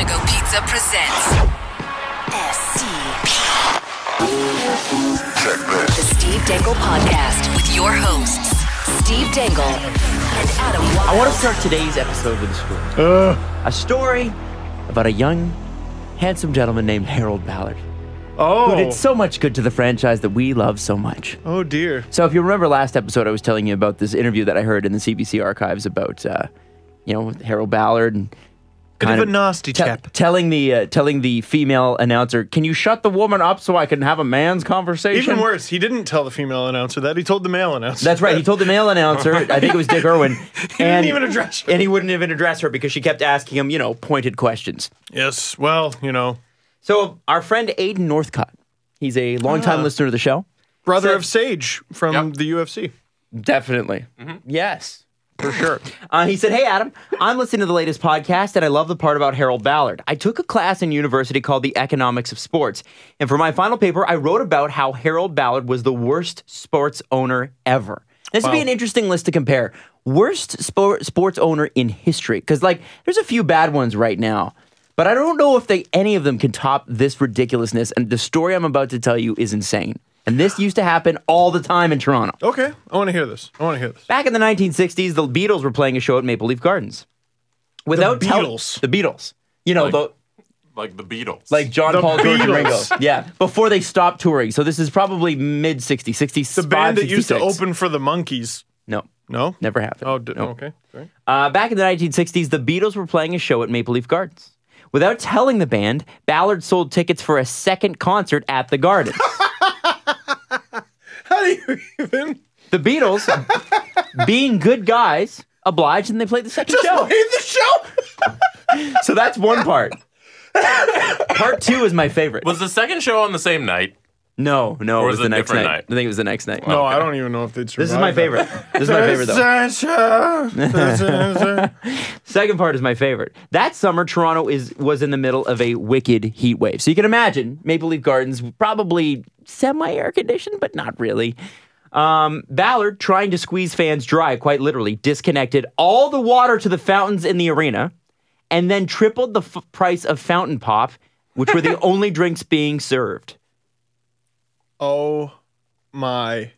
Panago Pizza presents SCP. The Steve Dangle Podcast with your hosts, Steve Dangle and Adam Wylde. I want to start today's episode with a story. A story about a young, handsome gentleman named Harold Ballard, Oh, who did so much good to the franchise that we love so much. oh dear. So, if you remember last episode, I was telling you about this interview that I heard in the CBC archives about, uh, you know, Harold Ballard and Bit kind of a nasty te- chap. telling the uh, telling the female announcer, "Can you shut the woman up so I can have a man's conversation?" Even worse, he didn't tell the female announcer that. He told the male announcer. That's right. He told the male announcer, I think it was Dick Irvin, He didn't even address her. and he wouldn't even address her because she kept asking him, you know, pointed questions. yes. Well, you know, So our friend Aiden Northcutt, he's a longtime Ah. listener to the show. brother Said- of Sage from the UFC. Definitely. Yes, for sure. Uh, he said, Hey, Adam, I'm listening to the latest podcast and I love the part about Harold Ballard. I took a class in university called The Economics of Sports. And for my final paper, I wrote about how Harold Ballard was the worst sports owner ever. This would be an interesting list to compare. Worst sport, sports owner in history. Because, like, there's a few bad ones right now. But I don't know if they any of them can top this ridiculousness. And the story I'm about to tell you is insane. And this used to happen all the time in Toronto. Okay, I want to hear this. I want to hear this. Back in the 1960s, the Beatles were playing a show at Maple Leaf Gardens. Without the Beatles? the Beatles. You know, Like- the, like the Beatles. like John The Paul, George, and Ringo. Yeah, before they stopped touring. So this is probably mid 60s, 65, The band that used to open for the Monkees. No, No. never happened. Oh, d- No. okay. Uh, back in the 1960s, the Beatles were playing a show at Maple Leaf Gardens. Without telling the band, Ballard sold tickets for a second concert at the Gardens. How do you even the Beatles, being good guys, obliged and they played the second just show. play the show? So that's one part. part two is my favorite. was the second show on the same night? No, no, Or it was was it the a next different night. night? I think it was the next night. No, I don't even know if they'd. This is my favorite. This is my favorite though. though. Second part is my favorite. That summer, Toronto is was in the middle of a wicked heat wave. So you can imagine Maple Leaf Gardens probably semi air conditioned, but not really. Um, Ballard, trying to squeeze fans dry, quite literally, disconnected all the water to the fountains in the arena, and then tripled the f- price of fountain pop, which were the only drinks being served. Oh my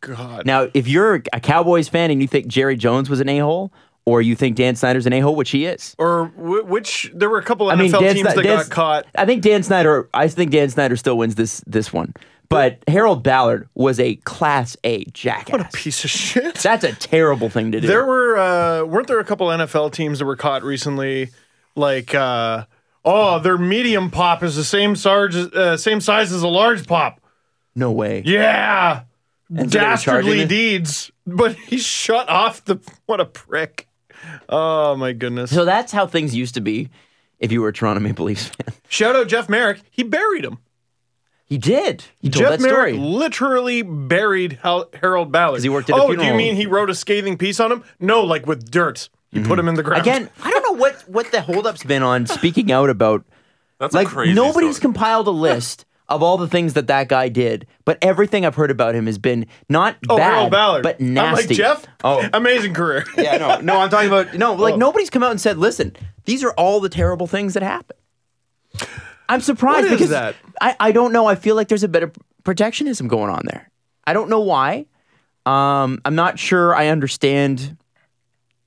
god. Now, if you're a Cowboys fan and you think Jerry Jones was an a hole, or you think Dan Snyder's an a hole, which he is, or wh- which there were a couple I NFL mean, Dan teams that Dan- got caught. I think Dan Snyder. I think Dan Snyder still wins this this one. But Harold Ballard was a Class A jackass. What a piece of shit. That's a terrible thing to do. There were uh, weren't there a couple NFL teams that were caught recently, like uh, oh their medium pop is the same size uh, same size as a large pop. no way. Yeah, And so they were charging dastardly deeds. But he shut off the what a prick. Oh my goodness! So that's how things used to be. If you were a Toronto Maple Leafs fan, Shout out Jeff Merrick. He buried him. he did. He told Jeff that Merrick story. literally buried Harold Ballard. 'Cause he worked at a oh, do you mean he wrote a scathing piece on him? No, like with dirt. He put him in the ground. Again, I don't know what what the holdup's been on speaking out about. That's Like a crazy nobody's story. compiled a list of all the things that that guy did, but everything I've heard about him has been not Oh, bad, Harold Ballard. but I'm nasty. like Jeff. Oh, amazing career. Yeah, no, no, I'm talking about no. Like Oh. nobody's come out and said, "Listen, these are all the terrible things that happen." I'm surprised What is because that? I, I don't know. I feel like there's a bit of protectionism going on there. I don't know why. Um, I'm not sure. I understand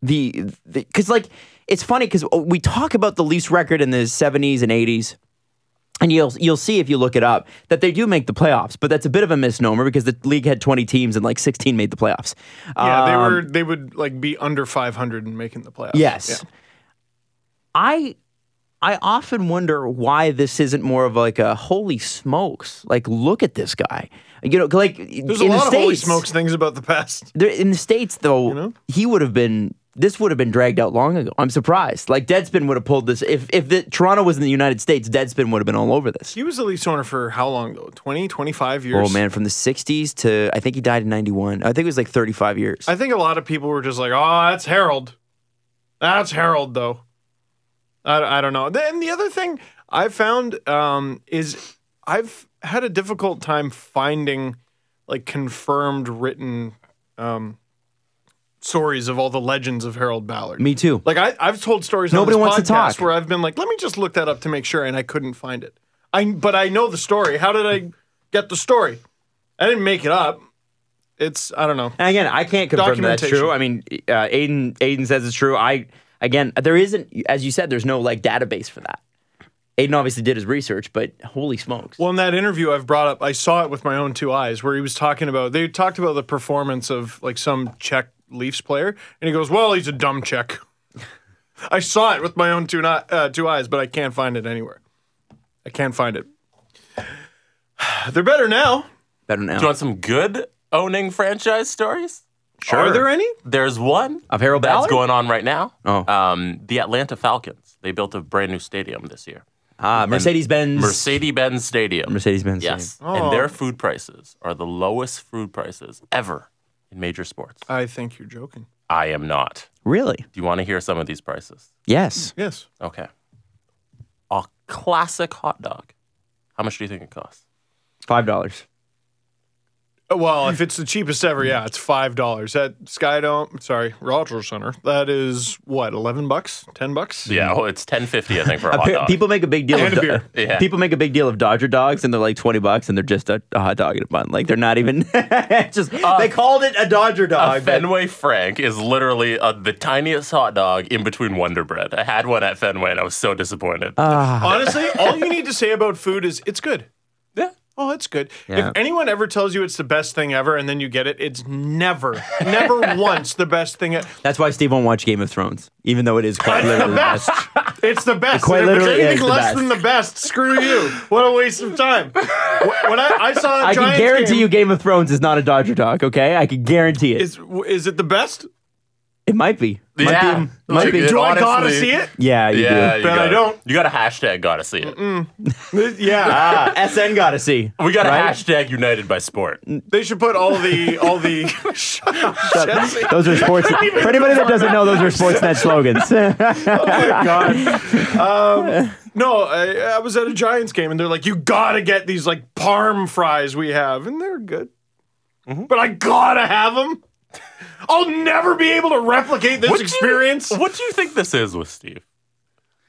the because like it's funny because we talk about the Leafs record in the 70s and 80s. And you'll you'll see if you look it up that they do make the playoffs, but that's a bit of a misnomer because the league had 20 teams and like 16 made the playoffs. Yeah, they Um, were. They would like be under 500 and making the playoffs. Yes. Yeah. I I often wonder why this isn't more of like a holy smokes. Like look at this guy. You know, like There's a lot the of holy smokes things about the past. there- in the states though, know? he would have been this would have been dragged out long ago. I'm surprised. Like Deadspin would have pulled this if if the, Toronto was in the United States, Deadspin would have been all over this. He was the Leafs owner for how long though? 20, 25 years. Oh man, from the 60s to I think he died in 91. I think it was like 35 years. I think a lot of people were just like, "Oh, that's Harold. That's Harold, though." I, I don't know. And the other thing I found um, is I've had a difficult time finding like confirmed written um, stories of all the legends of Harold Ballard. Me too. Like I, I've told stories. Nobody on this wants to podcast talk. where I've been like, let me just look that up to make sure, and I couldn't find it. I but I know the story. How did I get the story? I didn't make it up. It's I don't know. And again, I can't confirm that's true. I mean, uh, Aiden Aiden says it's true. I again, there isn't, as you said, there's no like database for that. Aiden obviously did his research, but holy smokes! Well, in that interview I've brought up, I saw it with my own two eyes, where he was talking about. They talked about the performance of like some Czech Leafs player, and he goes, "Well, he's a dumb check." I saw it with my own two not, uh, two eyes, but I can't find it anywhere. I can't find it. They're better now. Better now. Do you want some good owning franchise stories? Sure. Are there any? There's one Of Harold that's Ballard? going on right now. Oh. Um, the Atlanta Falcons. They built a brand new stadium this year. Ah, Mercedes Benz. Mercedes Benz Stadium. Mercedes Benz. Yes. Oh. And their food prices are the lowest food prices ever in major sports. I think you're joking. I am not. Really? Do you want to hear some of these prices? Yes. Yes. Okay. A classic hot dog. How much do you think it costs? Five dollars. Uh, Well, if it's the cheapest ever, yeah, it's five dollars at Skydome. Sorry, Rogers Center. That is what, eleven bucks, ten bucks? Yeah, well, it's ten fifty, I think, for a hot dog. People make a big deal And of a beer. Yeah. people make a big deal of Dodger dogs, and they're like twenty bucks, and they're just a, a hot dog and a bun. Like they're not even just. they called it a Dodger a dog. but- Fenway Frank is literally uh, the tiniest hot dog in between Wonder Bread. I had one at Fenway and I was so disappointed. Honestly, all you need to say about food is it's good. Oh, it's good. Yeah. If anyone ever tells you it's the best thing ever and then you get it, it's never, never once the best thing. e- That's why Steve won't watch Game of Thrones, even though it is quite literally the best. It's the best. quite And if literally it's anything less best. than the best, screw you. What a waste of time. When I, I saw a I can guarantee game, you, Game of Thrones is not a Dodger dog. Okay, I can guarantee it. Is, is it the best? it might be. Might Yeah. be. Might Like, be. it- Do I gotta see it? yeah, you Yeah, do. you But I gotta- don't. You got a hashtag gotta see it. Yeah. Ah, SN gotta see. We got a Right? hashtag United by Sport. They should put all the all the. Shut up, Jesse. Those are sports. For anybody that doesn't know, those are Sportsnet slogans. Oh my god. Um, no, I, I was at a Giants game and they're like, "You gotta get these like parm fries we have," and they're good. Mm-hmm. But I gotta have them. I'll never be able to replicate this What do you- experience. what do you think this is with Steve?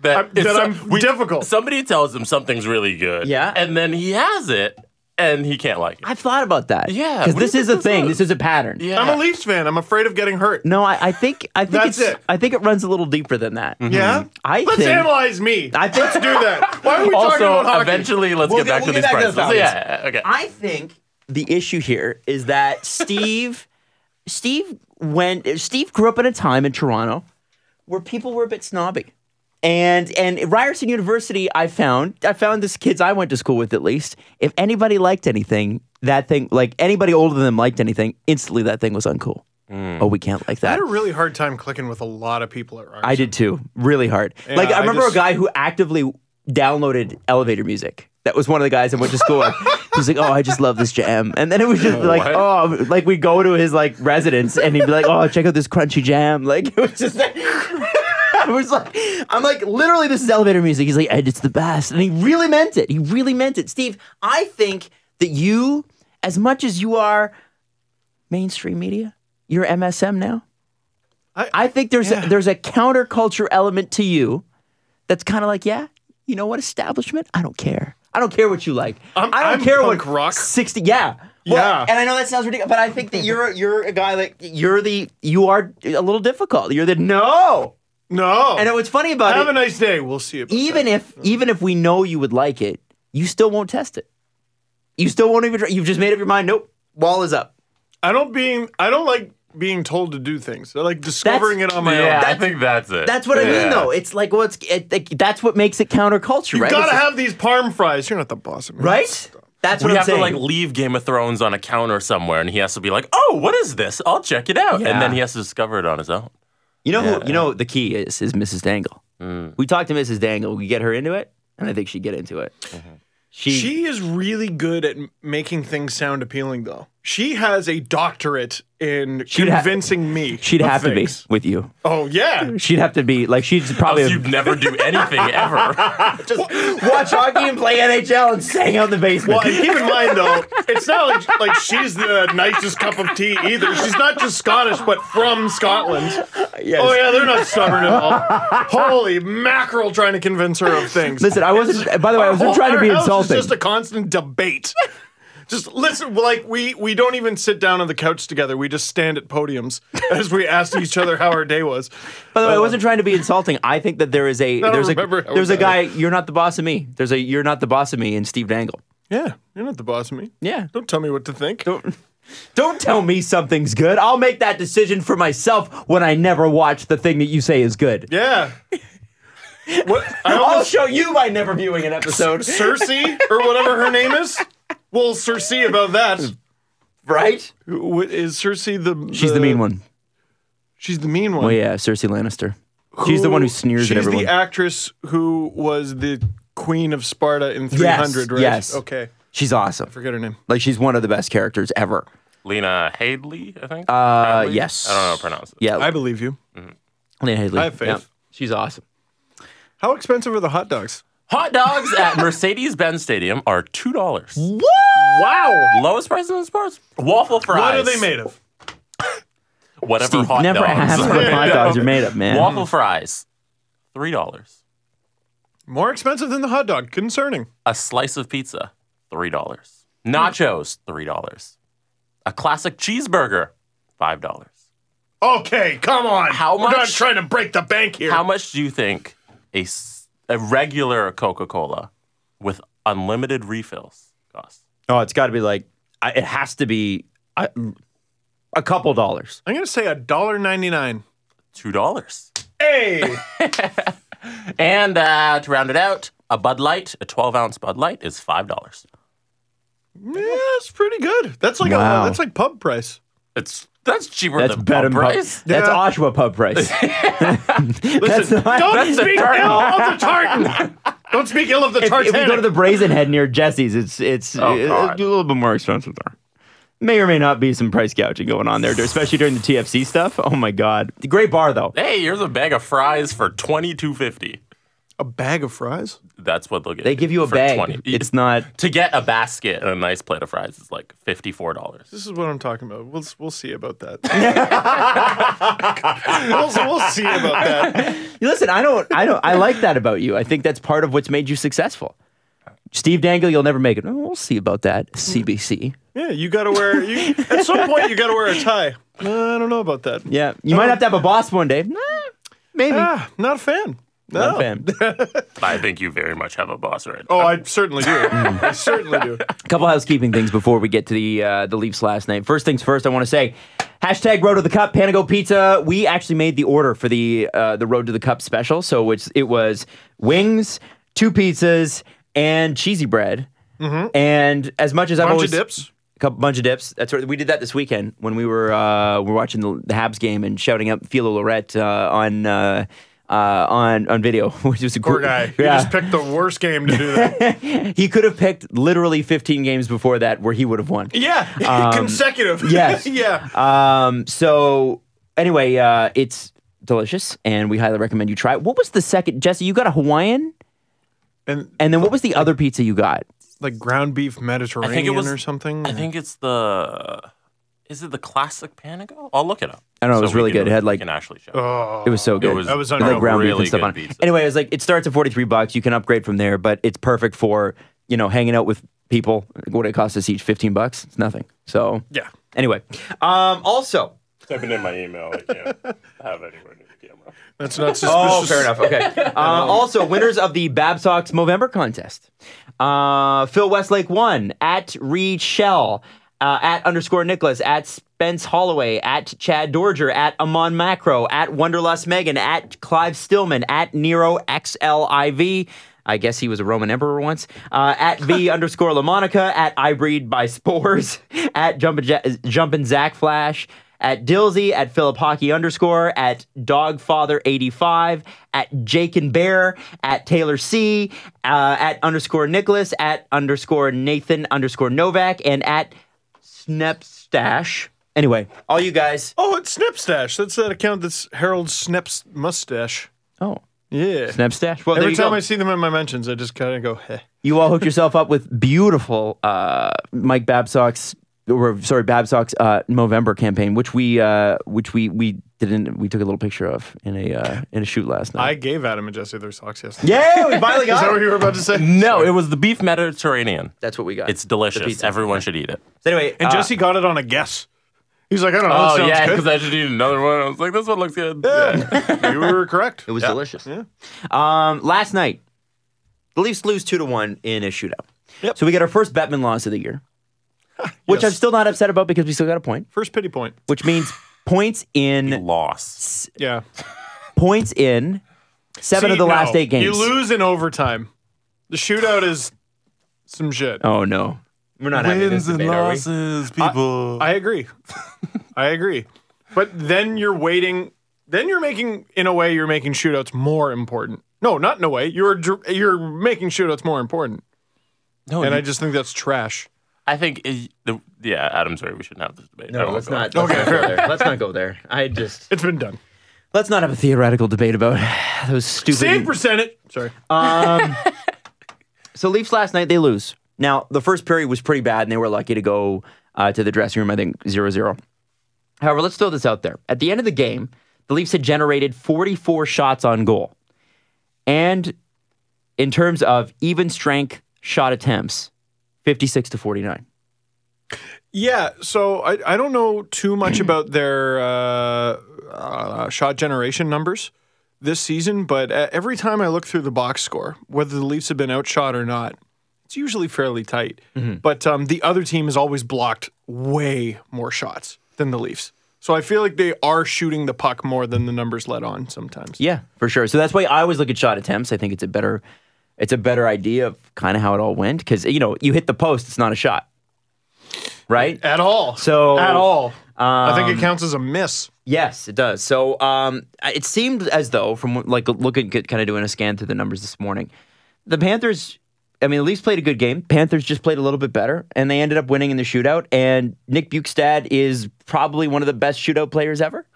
I'm- that so- I'm difficult. Somebody tells him something's really good. Yeah. And then he has it and he can't like it. I've thought about that. Yeah, because this is a this thing. is? This is a pattern. yeah. I'm a Leafs fan. I'm afraid of getting hurt. No, I, I think I think That's it's it. I think it runs a little deeper than that. Yeah. Hmm. I Let's think- analyze me. I think- Let's do that. Why are we talking about hockey? eventually, let's We'll get get- back we'll to get these back to the prices. Falcons. yeah, okay. I think the issue here is that Steve, Steve went. Steve grew up in a time in Toronto where people were a bit snobby, and and at Ryerson University, I found I found this kids I went to school with at least. If anybody liked anything, that thing like anybody older than them liked anything, instantly that thing was uncool. Mm. Oh, we can't like that. I had a really hard time clicking with a lot of people at Ryerson. I did too. Really hard. like I I remember just- a guy who actively downloaded elevator music. That was one of the guys I went to school with. He's like, "Oh, I just love this jam," and then it was just like, What? "Oh, like we go to his like residence, and he'd be like, "Oh, check out this crunchy jam." Like it was just. I was like, I'm like, literally, this is elevator music. He's like, Ed, it's the best, and he really meant it. He really meant it, Steve. I think that you, as much as you are mainstream media, you're MSM now. I- I think there's yeah. a, there's a counterculture element to you that's kind of like, yeah, you know what, establishment? I don't care. I don't care what you like. I'm- I don't I'm care punk what rock. sixty. Yeah, Well, Yeah. And I know that sounds ridiculous, but I think that you're you're a guy like you're the you are a little difficult. You're the no. No. And what's funny about Have it, a nice day. We'll see you. even if even if we know you would like it, you still won't test it. You still won't even. try. You've just made up your mind. Nope, wall is up. I don't being. I don't like being told to do things. I like discovering it on my yeah, own. I think that's it. That's what I mean, though. It's like what's it, it- that's what makes it counterculture, right? You right? gotta It's- have these parm fries. You're not the boss of me. right. That's what we I'm have saying. to like leave Game of Thrones on a counter somewhere, and he has to be like, "Oh, what is this? I'll check it out," Yeah. and then he has to discover it on his own. You know Yeah. who? You know the key is is Mrs. Dangle. Mm. We talked to Mrs. Dangle. We get her into it, and I think she'd get into it. Mm-hmm. She, She is really good at making things sound appealing, though. She has a doctorate in She'd ha- convincing me. She'd of have to be with you. Oh yeah. She'd have to be like she'd probably Else you'd never do anything ever. just watch hockey and play NHL and hang out in the basement. Well, and keep in mind though, it's not like like she's the nicest cup of tea either. She's not just Scottish, but from Scotland. Yes. Oh yeah, they're not stubborn at all. Holy mackerel, trying to convince her of things. Listen, I wasn't. By the way, I wasn't trying to be house is insulting. just a constant debate. Just listen, like we we don't even sit down on the couch together. We just stand at podiums as we ask each other how our day was. By the way, I um, wasn't trying to be insulting. I think that there is a there's a there's a guy. You're not the boss of me. There's a you're not the boss of me in Steve Dangle. Yeah, you're not the boss of me. Yeah. Don't tell me what to think. Don't don't tell me something's good. I'll make that decision for myself when I never watch the thing that you say is good. Yeah. What I'll show you by never viewing an episode, Cersei or whatever her name is. Well, Cersei about that. right? Who- Is Cersei the? She's the mean one. She's the mean one. Oh yeah, Cersei Lannister. She's the one who sneers she's at everyone. the actress who was the queen of Sparta in 300, right? yes. Okay. She's awesome. Forget her name. Like she's one of the best characters ever. Lena Headley, I think. Uh, Hadley? yes. I don't know how to pronounce it. Yeah, I believe you. Lena Headey. I have faith. Yeah. She's awesome. How expensive are the hot dogs? Hot dogs at Mercedes-Benz Stadium are two dollars. Wow. Lowest price in the sports. Waffle fries. What are they made of? Whatever Steve, hot never dogs. ask what hot dogs are made of, man. Waffle fries, three dollars. More expensive than the hot dog. Concerning. A slice of pizza, three dollars. Nachos, three dollars. A classic cheeseburger, five dollars. Okay, come on. How We're not trying to break the bank here. How much do you think a, s- a regular Coca-Cola with unlimited refills costs? Oh, it's got to be like I, it has to be a, a couple dollars. I'm gonna say a dollar ninety nine. Two dollars. Hey, And uh, to round it out, a Bud Light, a 12 ounce Bud Light, is five dollars. yeah, that's pretty good. That's like Wow. a that's like pub price. It's that's cheaper That's than better pub than pub- price. That's Yeah. Oshawa pub price. Listen, not- don't that's speak tartan. ill of the tartan. don't speak ill of the tartan. if we go to the Brazen Head near Jesse's, it's it's Oh, uh, God. a little bit more expensive there. May or may not be some price gouging going on there, especially during the TFC stuff. Oh my god, great bar though. Hey, here's a bag of fries for twenty two fifty. a bag of fries. That's what they'll get. They give you a bag. 20. It's not. to get a basket and a nice plate of fries is like fifty four dollars. This is what I'm talking about. We'll we'll see about that. we'll, we'll see about that. Listen, I don't. I don't. I like that about you. I think that's part of what's made you successful. Steve Dangle, you'll never make it. Oh, we'll see about that. CBC. Yeah, you got to wear. You, at some point, you got to wear a tie. Uh, I don't know about that. Yeah, you might have to have a boss one day. Nah, maybe. Ah, not a fan. No. Not a fan. I think you very much have a boss right Oh. I certainly do. I certainly do. A couple housekeeping things before we get to the uh, the Leafs last night. First things first, I want to say hashtag Road to the Cup Panago Pizza. We actually made the order for the uh, the Road to the Cup special, so it's it was wings, two pizzas, and cheesy bread. And as much as I've Bunch always of dips. a couple bunch of dips. That's right. We did that this weekend when we were uh, we were watching the, the Habs game and shouting out Philo Lorette uh, on. Uh, uh, on on video, which was a Poor cool guy. He Yeah, just picked the worst game to do that. he could have picked literally 15 games before that where he would have won. Yeah, consecutive. yes. yeah. Um. So anyway, uh, it's delicious, and we highly recommend you try it. What was the second, Jesse? You got a Hawaiian, And and then what was the other pizza you got? like ground beef Mediterranean was- or something. I think it's the. Is it the classic Panago? I'll look it up. I don't know, it was really can- good. It had, like- can actually show. Oh, It was so good. was- That was It unreal. like ground beef Really and stuff good on. pizza. Anyway, it was like it starts at 43 bucks. You can upgrade from there, but it's perfect for you know hanging out with people. What it costs us each 15 bucks? It's nothing. So yeah. anyway, um, also. Typing in my email, I can't have anywhere near the camera. That's not suspicious. Oh, fair enough. Okay. Uh, also, winners of the Babsock's Movember contest. Uh, Phil Westlake won at Reed Shell, uh, at underscore Nicholas, at Spence Holloway, at Chad Dorger, at Amon Macro, at Wonderlust Megan, at Clive Stillman, at Nero XLIV. I guess he was a Roman emperor once. Uh, at V underscore LaMonica, at I Breed by Spores, at Jumpin' Ja- Jumpin' Zach Flash, at Dilsey, at Philip Hockey underscore, at Dogfather85, at Jake and Bear, at Taylor C, uh, at underscore Nicholas, at underscore Nathan underscore Novak, and at Snep Stash. Anyway, all you guys. Oh, it's Snipstash. That's that account that's Harold Snip's mustache. Oh, Yeah. Snep Stash. Well, Every time go. I see them in my mentions, I just kind of go, heh. You all hooked yourself up with beautiful uh, Mike Babsock's, or sorry, Babsock's uh, Movember campaign, which we uh, which we we didn't we took a little picture of in a uh, in a shoot last night. I gave Adam and Jesse their socks yesterday. yeah, we finally got. Is got that it. what you were about to say? No, it was the beef Mediterranean. That's what we got. It's delicious. pizza. Everyone should eat it. So anyway, And uh, Jesse got it on a guess. He's like, I don't know. Oh yeah, because I should eat another one. I was like, this one looks good. you were correct. it was Yeah. delicious. Yeah. Um, last night, the Leafs lose two to one in a shootout. Yep. So we get our first Bettman loss of the year, which Yes. I'm still not upset about because we still got a point. point, First pity point. which means points in Loss. Yeah. points in seven See, of the no, last eight games. You lose in overtime. The shootout is some shit. Oh no, we're not having this debate, are we? losses, people. I agree. I agree. But then you're waiting. Then you're making, in a way, you're making shootouts more important. No, not in a way. You're you're making shootouts more important, no, and you- I just think that's trash. I think it- the yeah, Adam, sorry, We shouldn't have this debate. No, let's not. Let's Okay, not go there. Let's not go there. I just It's been done. let's not have a theoretical debate about those stupid. Save percentage. Sorry. Um, so Leafs last night they lose. Now the first period was pretty bad, and they were lucky to go uh, to the dressing room. I think 0-0. However, let's throw this out there. At the end of the game, the Leafs had generated 44 shots on goal, and in terms of even strength shot attempts, 56 to 49. Yeah, so I, I don't know too much about their uh, uh, shot generation numbers this season, but uh, every time I look through the box score, whether the Leafs have been outshot or not, it's usually fairly tight. But um, the other team has always blocked way more shots than the Leafs. So I feel like they are shooting the puck more than the numbers let on sometimes. Yeah, for sure. So that's why I always look at shot attempts. I think it's a better, it's a better idea of kind of how it all went because you know you hit the post, it's not a shot, right? At all. So, at all. I think um, it counts as a miss. Yes, it does. So um, it seemed as though, from like looking, kind of doing a scan through the numbers this morning, the Panthers. I mean, the Leafs played a good game. Panthers just played a little bit better, and they ended up winning in the shootout. And Nick Bjugstad is probably one of the best shootout players ever.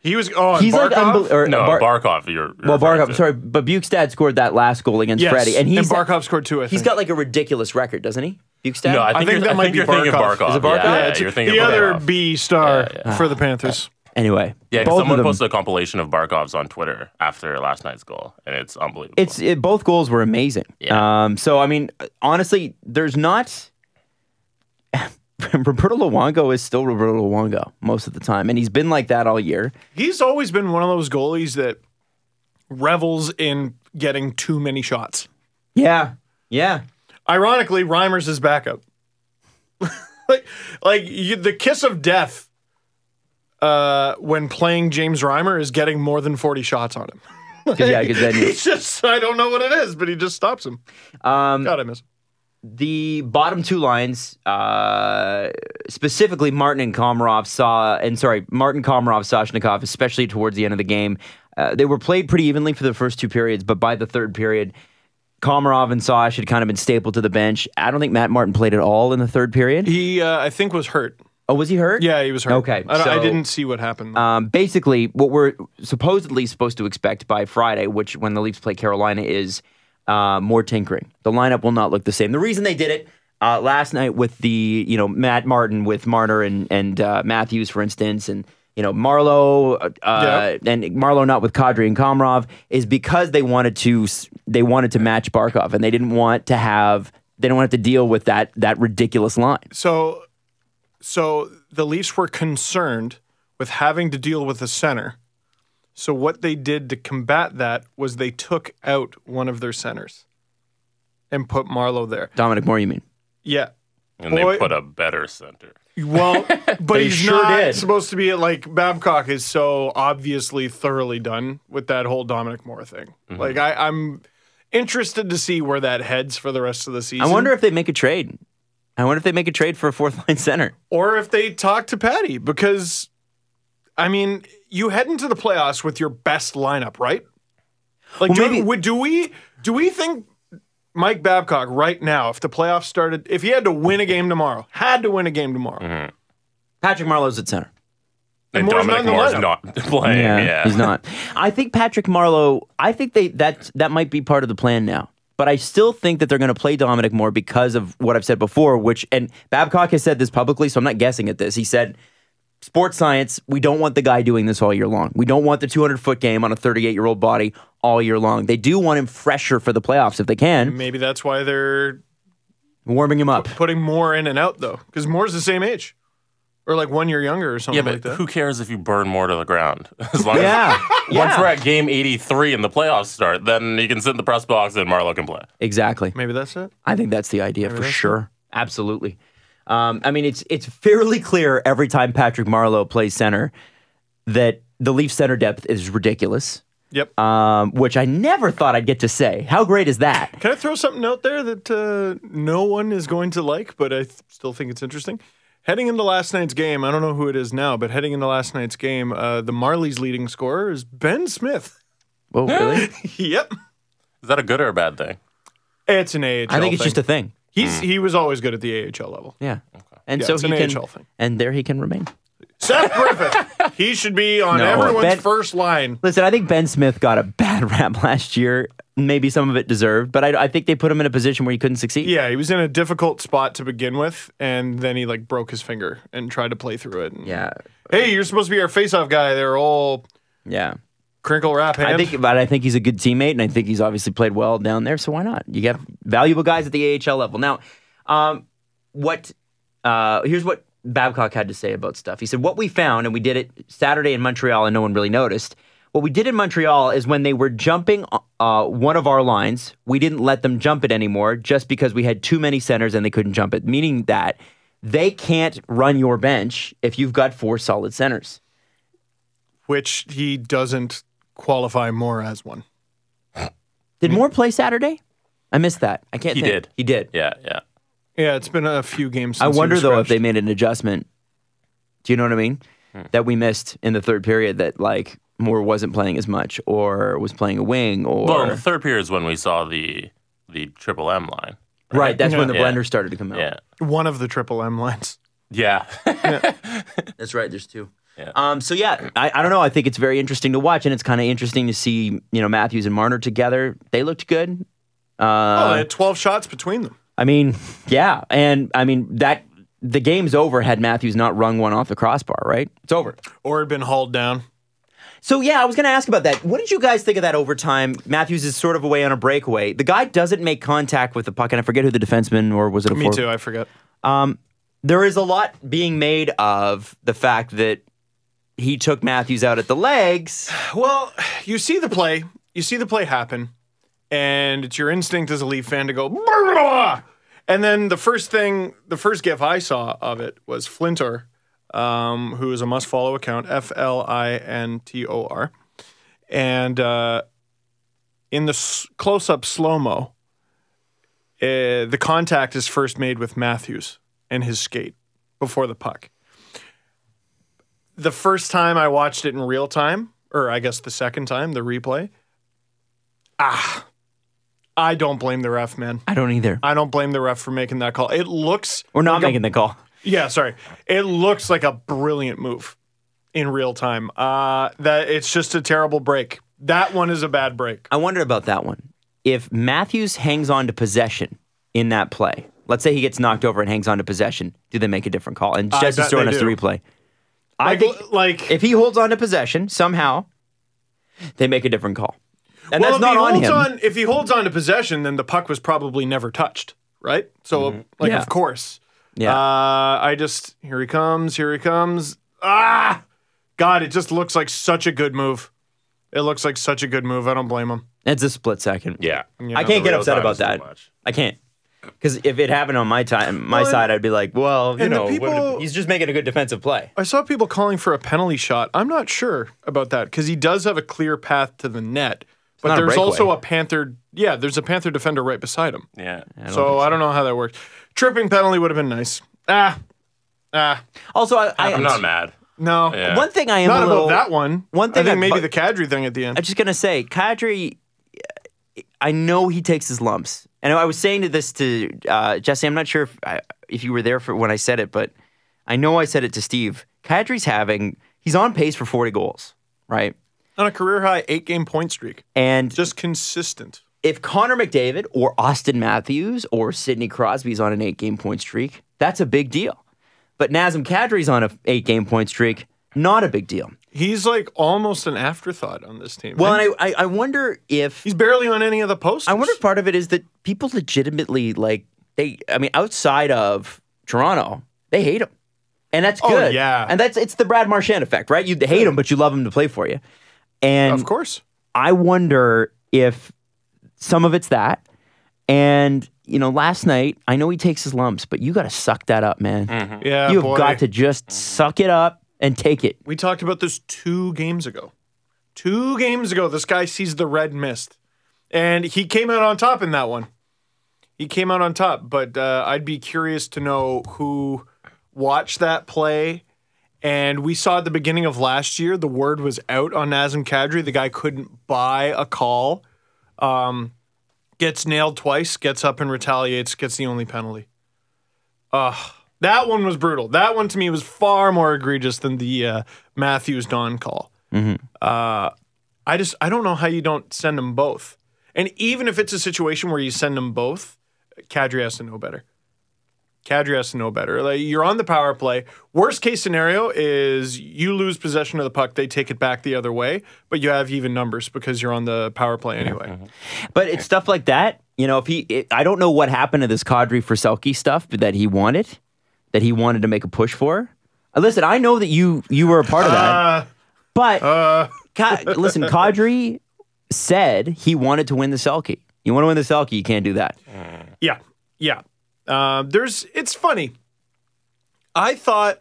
He was. Oh, He's like Barkov? unbel- or No, Bar- Barkov. You're, you're well, Barkov. to. Sorry, but Bjugstad scored that last goal against Yes, Freddie, and he's Barkov scored two. I think. he's got like a ridiculous record, doesn't he? Bjugstad. No, I think, think that I might think be you're thinking Barkov. Barkov. Is it Barkov? Yeah, Yeah, yeah, it's you're thinking the other Barkov. B star for the Panthers. Ah. Anyway, yeah, both of someone them- posted a compilation of Barkovs on Twitter after last night's goal, and it's unbelievable. It's it, both goals were amazing. Yeah. Um, so I mean, honestly, there's not. Roberto Luongo is still Roberto Luongo most of the time, and he's been like that all year. He's always been one of those goalies that revels in getting too many shots. Yeah, yeah. Ironically, Reimer's is backup. like, like you, the kiss of death uh, when playing James Reimer is getting more than forty shots on him. 'Cause, yeah, because then He's just I don't know what it is, but he just stops him. um, God, I miss. him. the bottom two lines, uh, specifically Martin and Komarov saw, and sorry, Martin Komarov, Soshnikov, especially towards the end of the game, uh, they were played pretty evenly for the first two periods, but by the third period, Komarov and Sash had kind of been stapled to the bench. I don't think Matt Martin played at all in the third period. He, uh, I think, was hurt. Oh, was he hurt? Yeah, he was hurt. Okay, I, don't- I didn't see what happened. Um, basically, what we're supposedly supposed to expect by Friday, which when the Leafs play Carolina, is uh, more tinkering. The lineup will not look the same. The reason they did it uh, last night with the you know Matt Martin with Marner and and uh, Matthews, for instance, and you know Marleau uh, Yeah. and Marleau not with Kadri and Komarov is because they wanted to they wanted to match Barkov and they didn't want to have they don't want to have to deal with that that ridiculous line. So, so the Leafs were concerned with having to deal with a center. So what they did to combat that was they took out one of their centers and put Marleau there. Dominic Moore, you mean? Yeah. and boy- they put a better center. Well, but They he's sure not did. supposed to be like Babcock is so obviously thoroughly done with that whole Dominic Moore thing. Mm-hmm. Like I, I'm interested to see where that heads for the rest of the season. I wonder if they make a trade. I wonder if they make a trade for a fourth line center. or if they talk to Patty because I mean, you head into the playoffs with your best lineup, right? Like Well, do, maybe- would- do we do we think Mike Babcock right now, if the playoffs started, if he had to win a game tomorrow, had to win a game tomorrow, Mm-hmm. Patrick Marleau's at center. And Moore's Dominic not the Moore's lineup. not playing. Yeah, he's not. I think Patrick Marleau. I think they that that might be part of the plan now. But I still think that they're going to play Dominic Moore because of what I've said before. Which and Babcock has said this publicly, so I'm not guessing at this. He said, "Sports science. We don't want the guy doing this all year long. We don't want the 200 foot game on a 38 year old body all year long. They do want him fresher for the playoffs if they can, maybe that's why they're warming him up. putting Moore in and out though, because Moore's the same age, or like one year younger or something Yeah, but like that. who cares if you burn Moore to the ground? As long Yeah, as once yeah. we're at game 83 and the playoffs start, then you can sit in the press box and Marleau can play. Exactly. maybe that's it. I think that's the idea for that's it. sure. Absolutely. Um, I mean, it's it's fairly clear every time Patrick Marleau plays center that the Leaf center depth is ridiculous. Yep. Um, which I never thought I'd get to say. How great is that? Can I throw something out there that uh, no one is going to like, but I th- still think it's interesting? Heading into last night's game, I don't know who it is now, but heading into last night's game, uh, the Marlies' leading scorer is Ben Smith. Oh, really? yep. Is that a good or a bad thing? It's an AHL I think it's thing. just a thing. He's, He was always good at the AHL level. Yeah. And Yeah, so it's he an can, AHL thing. and there he can remain. Seth Griffith, he should be on No, everyone's Ben- first line. Listen, I think Ben Smith got a bad rap last year. Maybe some of it deserved, but I, I think they put him in a position where he couldn't succeed. Yeah, he was in a difficult spot to begin with, and then he like broke his finger and tried to play through it. And, Yeah. Hey, you're supposed to be our face-off guy. They're all Yeah. crinkle wrap hand. I think, but I think he's a good teammate, and I think he's obviously played well down there. So why not? You have valuable guys at the AHL level. Now, um, what? Uh, here's what Babcock had to say about stuff. He said, "What we found, and we did it Saturday in Montreal, and no one really noticed. What we did in Montreal is when they were jumping uh, one of our lines, we didn't let them jump it anymore, just because we had too many centers and they couldn't jump it. Meaning that they can't run your bench if you've got four solid centers." which he doesn't qualify Moore as one. Did Moore play Saturday? I missed that. I can't. He think. did. He did. Yeah, yeah. Yeah, it's been a few games. I Since he wonder was though if they made an adjustment. Do you know what I mean? That we missed in the third period that like Moore wasn't playing as much or was playing a wing or Well, in the third period is when we saw the the triple M line. right. That's when the Yeah. blender started to come out. Yeah. one of the triple M lines. Yeah. That's right. There's two. Yeah. Um. So yeah, I, I don't know. I think it's very interesting to watch, and it's kind of interesting to see you know Matthews and Marner together. They looked good. oh, Uh, they had 12 shots between them. I mean, yeah, and I mean that the game's over had Matthews not rung one off the crossbar. Right? It's over. Or had been hauled down. So yeah, I was going to ask about that. What did you guys think of that overtime? Matthews is sort of away on a breakaway. The guy doesn't make contact with the puck, and I forget who the defenseman or was it a Me forward? too, I forget. Um, there is a lot being made of the fact that he took Matthews out at the legs. Well, you see the play, you see the play happen, and it's your instinct as a Leaf fan to go, "Blah, blah, blah." and then the first thing, the first gif I saw of it was Flintor, um, who is a must follow account, F L I N T O R. And uh, in the s- close up slow mo, uh, the contact is first made with Matthews and his skate before the puck. The first time I watched it in real time, or I guess the second time, the replay, ah, I don't blame the ref, man. I don't either. I don't blame the ref for making that call. It looks We're not like a- making the call. yeah, sorry. It looks like a brilliant move in real time. Uh, that it's just a terrible break. That one is a bad break. I wonder about that one. If Matthews hangs on to possession in that play, let's say he gets knocked over and hangs on to possession, do they make a different call? And I Jess is throwing us the replay. I think like if he holds on to possession somehow, they make a different call. And well, that's if not he on holds him. on if he holds on to possession, then the puck was probably never touched, right? So, like, Mm-hmm. Yeah. of course. Yeah. Uh, I just here he comes, here he comes. Ah, God, it just looks like such a good move. It looks like such a good move. I don't blame him. it's a split second. Yeah. Yeah. I can't get upset about that. much. I can't. Because if it happened on my time, my Well, side, I'd be like, well, you know, people- he's just making a good defensive play. I saw people calling for a penalty shot. I'm not sure about that because he does have a clear path to the net, but not there's breakaway. also a Panther. Yeah, there's a Panther defender right beside him. Yeah. so I don't know how that works. Tripping penalty would have been nice. Ah, ah, Also, I, I, I'm not mad. no. Yeah. one thing I am Not a little, about that one. one thing I think I- maybe but- the Kadri thing at the end. I'm just gonna say, Kadri. I know he takes his lumps, And I was saying to this to uh, Jesse. I'm not sure if I, if you were there for when I said it, but I know I said it to Steve. Kadri's having he's on pace for 40 goals, right? On a career high eight game point streak. And Just consistent. if Connor McDavid or Austin Matthews or Sidney Crosby's on an eight game point streak, that's a big deal. But Nazem Kadri's on an eight game point streak, not a big deal. He's like almost an afterthought on this team. Well, and I, I, I wonder if he's barely on any of the posts. I wonder if part of it is that people legitimately like they. I mean, outside of Toronto, they hate him, and that's Oh, good. yeah. and that's it's the Brad Marchand effect, right? You hate him, but you love him to play for you. And Of course. I wonder if some of it's that. And you know, last night I know he takes his lumps, but you got to suck that up, man. Yeah, You've boy. got to just suck it up and take it. We talked about this two games ago. Two games ago, this guy sees the red mist, and he came out on top in that one. He came out on top, but uh, I'd be curious to know who watched that play. And we saw at the beginning of last year, the word was out on Nazem Kadri. The guy couldn't buy a call. Um, gets nailed twice, gets up and retaliates, gets the only penalty. Ugh. That one was brutal. That one to me was far more egregious than the uh, Matthews Don call. Uh, I just I don't know how you don't send them both. And even if it's a situation where you send them both, Kadri has to know better. Kadri has to know better. Like you're on the power play. Worst case scenario is you lose possession of the puck, they take it back the other way, but you have even numbers because you're on the power play anyway. But it's stuff like that. You know, if he, it, I don't know what happened to this Kadri for Selke stuff that he wanted, that he wanted to make a push for. Uh, Listen, I know that you you were a part of that, Uh, but uh, Ka- listen, Kadri said he wanted to win the Selke. You want to win the Selke, you can't do that. Yeah, yeah. Uh, there's. It's funny. I thought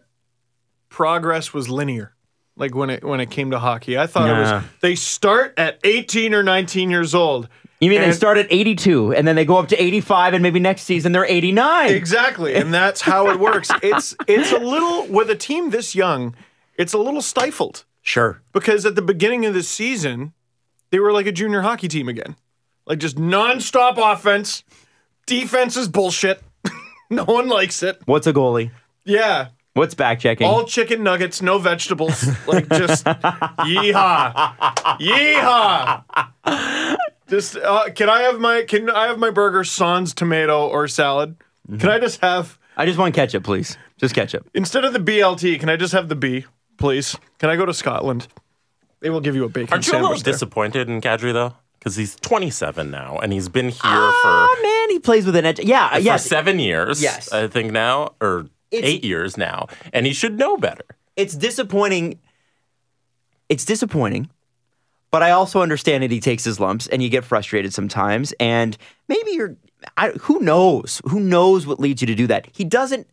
progress was linear, like when it when it came to hockey. I thought it was they start at 18 or 19 years old. You mean they And- start at 82 and then they go up to 85 and maybe next season they're 89? Exactly, and that's how it works. It's it's a little with a team this young, it's a little stifled Sure. because at the beginning of the season, they were like a junior hockey team again, like just nonstop offense. Defense is bullshit. no one likes it. What's a goalie? Yeah, What's back checking? all chicken nuggets, no vegetables. like just yeehaw, yeehaw. Just uh, can I have my can I have my burger sans tomato or salad? Can I just have I just want ketchup, please. Just ketchup. instead of the BLT? Can I just have the B, please? Can I go to Scotland? They will give you a bacon Aren't you a little there. disappointed in Kadri though? Because he's 27 now, and he's been here Oh, man, he plays with an edge. Yeah, for, yes. seven years. Yes. I think now, or It's- eight years now, and he should know better. it's disappointing. It's disappointing, but I also understand that he takes his lumps and you get frustrated sometimes. And maybe you're, I, who knows? Who knows what leads you to do that? He doesn't.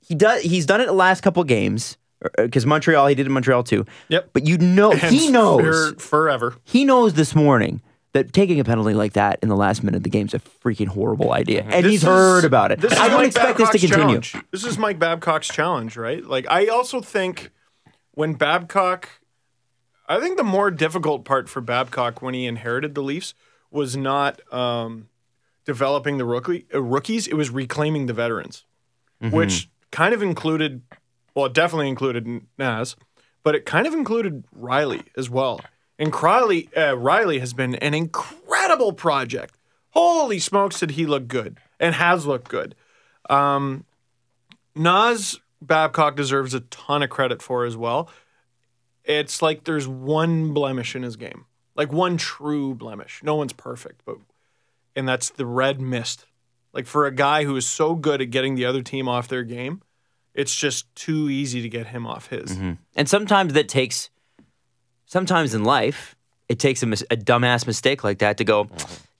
He does. He's done it the last couple games er, er, because Montreal. He did it in Montreal too. Yep. But you know, he knows. for- forever. He knows this morning that taking a penalty like that in the last minute of the game is a freaking horrible idea, and This he's is- heard about it. I don't Mike expect this to Babcock's continue. challenge. This is Mike Babcock's challenge, right? Like I also think when Babcock, I think the more difficult part for Babcock when he inherited the Leafs was not um, developing the rookie, uh, rookies; it was reclaiming the veterans, Mm-hmm. which kind of included, well, it definitely included Nas, but it kind of included Rielly as well. And Rielly, uh, Rielly has been an incredible project. Holy smokes, did he look good and has looked good. Um, Nas Babcock deserves a ton of credit for as well. It's like there's one blemish in his game, like one true blemish. No one's perfect, but and that's the red mist. Like for a guy who is so good at getting the other team off their game, it's just too easy to get him off his. And sometimes that takes, sometimes in life, it takes a, mis- a dumbass mistake like that to go,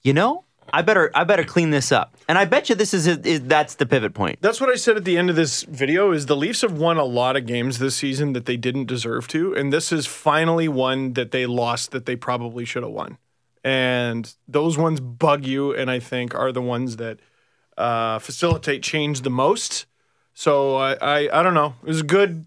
you know, I better, I better clean this up. And I bet you this is, is that's the pivot point. That's what I said at the end of this video is the Leafs have won a lot of games this season that they didn't deserve to and this is finally one that they lost that they probably should have won. And those ones bug you and I think are the ones that uh, facilitate change the most. So I, I I don't know. It was a good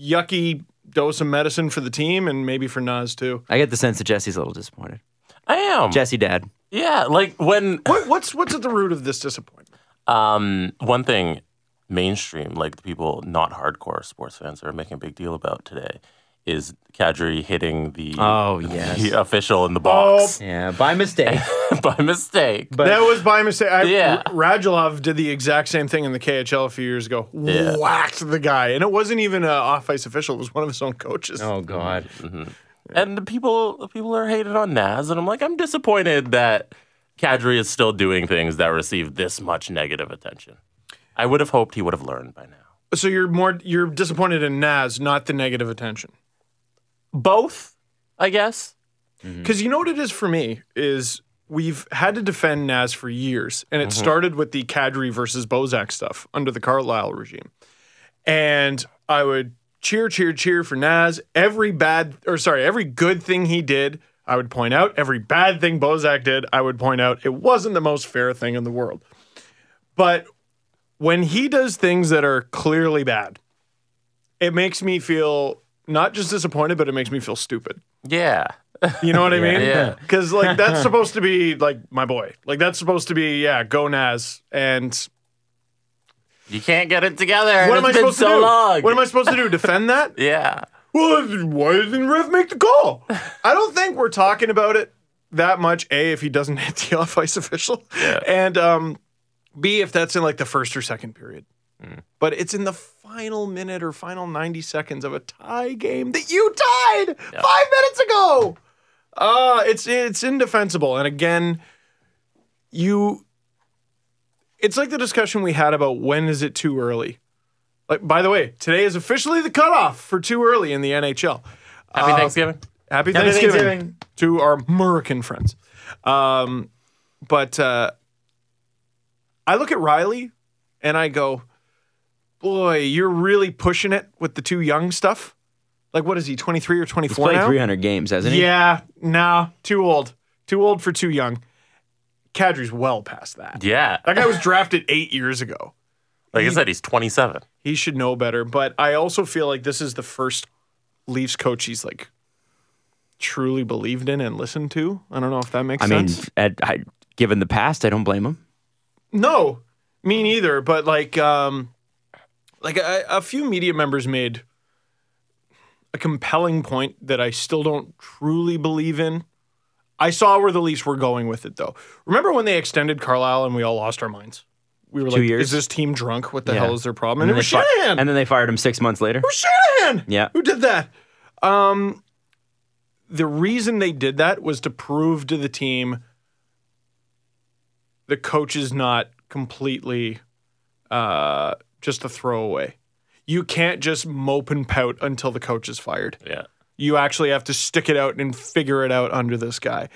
yucky dose of medicine for the team and maybe for Nas too. I get the sense that Jesse's a little disappointed. I am. Jesse, Dad. Yeah, like when What, what's what's at the root of this disappointment? um one thing mainstream, like the people not hardcore sports fans are making a big deal about today, is Kadri hitting the Oh, yes. the official in the box Oh. Yeah, by mistake. by mistake. But that was by mistake. I, Yeah. Radulov did the exact same thing in the KHL a few years ago. Yeah. Whacked the guy, and it wasn't even an off-ice official. It was one of his own coaches. oh god. Mm-hmm. And the people the people are hating on Naz, and I'm like, I'm disappointed that Kadri is still doing things that receive this much negative attention. I would have hoped he would have learned by now. So you're more you're disappointed in Naz, not the negative attention. Both, I guess. Because you know what it is for me is we've had to defend Nas for years, and it Mm-hmm. started with the Kadri versus Bozak stuff under the Carlyle regime. And I would cheer, cheer, cheer for Nas. Every bad, or sorry, every good thing he did, I would point out. Every bad thing Bozak did, I would point out. It wasn't the most fair thing in the world. But when he does things that are clearly bad, it makes me feel not just disappointed, but it makes me feel stupid. Yeah. You know what I mean? Yeah. Because like that's supposed to be like my boy. Like that's supposed to be yeah, go Naz. And You can't get it together. what and am I been supposed so to do? long. What am I supposed to do? Defend that? Yeah. well, why didn't Rev make the call? I don't think we're talking about it that much. A, if he doesn't hit the off ice official, Yeah. and um, B, if that's in like the first or second period. But it's in the final minute or final 90 seconds of a tie game that you tied five minutes ago. Uh, it's it's indefensible. And again, you it's like the discussion we had about when is it too early. Like, by the way, today is officially the cutoff for too early in the NHL. Happy Uh, Thanksgiving. Happy, Happy Thanksgiving, Thanksgiving. to our American friends. Um, but uh, I look at Rielly and I go, boy, you're really pushing it with the two young stuff. Like, what is he, 23 or He's 24 played now? 300 games, hasn't he? Yeah, nah, too old. Too old for too young. Kadri's well past that. Yeah. That guy was drafted eight years ago. Like I said, he's 27. He should know better. But I also feel like this is the first Leafs coach he's like truly believed in and listened to. I don't know if that makes sense. I mean, at, I, given the past, I don't blame him. no, me neither. But like, um, like a, a few media members made a compelling point that I still don't truly believe in. I saw where the Leafs were going with it, though. Remember when they extended Carlyle and we all lost our minds? We were Two like, years? "Is this team drunk? What the Yeah. hell is their problem?" And, then it was they fi- Shanahan. and then they fired him six months later. It was Shanahan. Yeah. Who did that? Um, the reason they did that was to prove to the team the coach is not completely uh, just a throwaway. You can't just mope and pout until the coach is fired. Yeah. You actually have to stick it out and figure it out under this guy.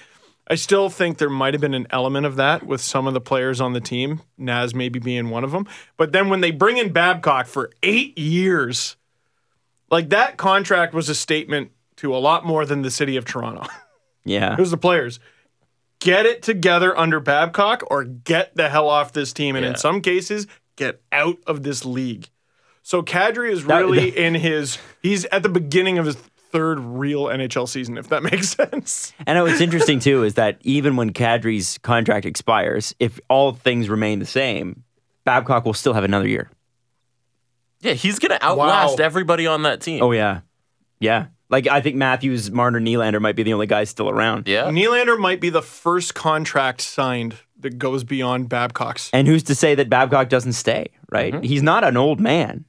I still think there might have been an element of that with some of the players on the team, Naz maybe being one of them. But then when they bring in Babcock for eight years, like that contract was a statement to a lot more than the city of Toronto. Yeah. It was the players. Get it together under Babcock or get the hell off this team. And in some cases, get out of this league. So Kadri is That- really in his, he's at the beginning of his third real NHL season, if that makes sense. And what's interesting too is that even when Kadri's contract expires, if all things remain the same, Babcock will still have another year. Yeah, he's going to outlast Wow. everybody on that team. Oh yeah, yeah. Like I think Matthews, Marner, Nylander might be the only guys still around. yeah. Nylander might be the first contract signed that goes beyond Babcock's. And who's to say that Babcock doesn't stay? Right? Mm-hmm. He's not an old man.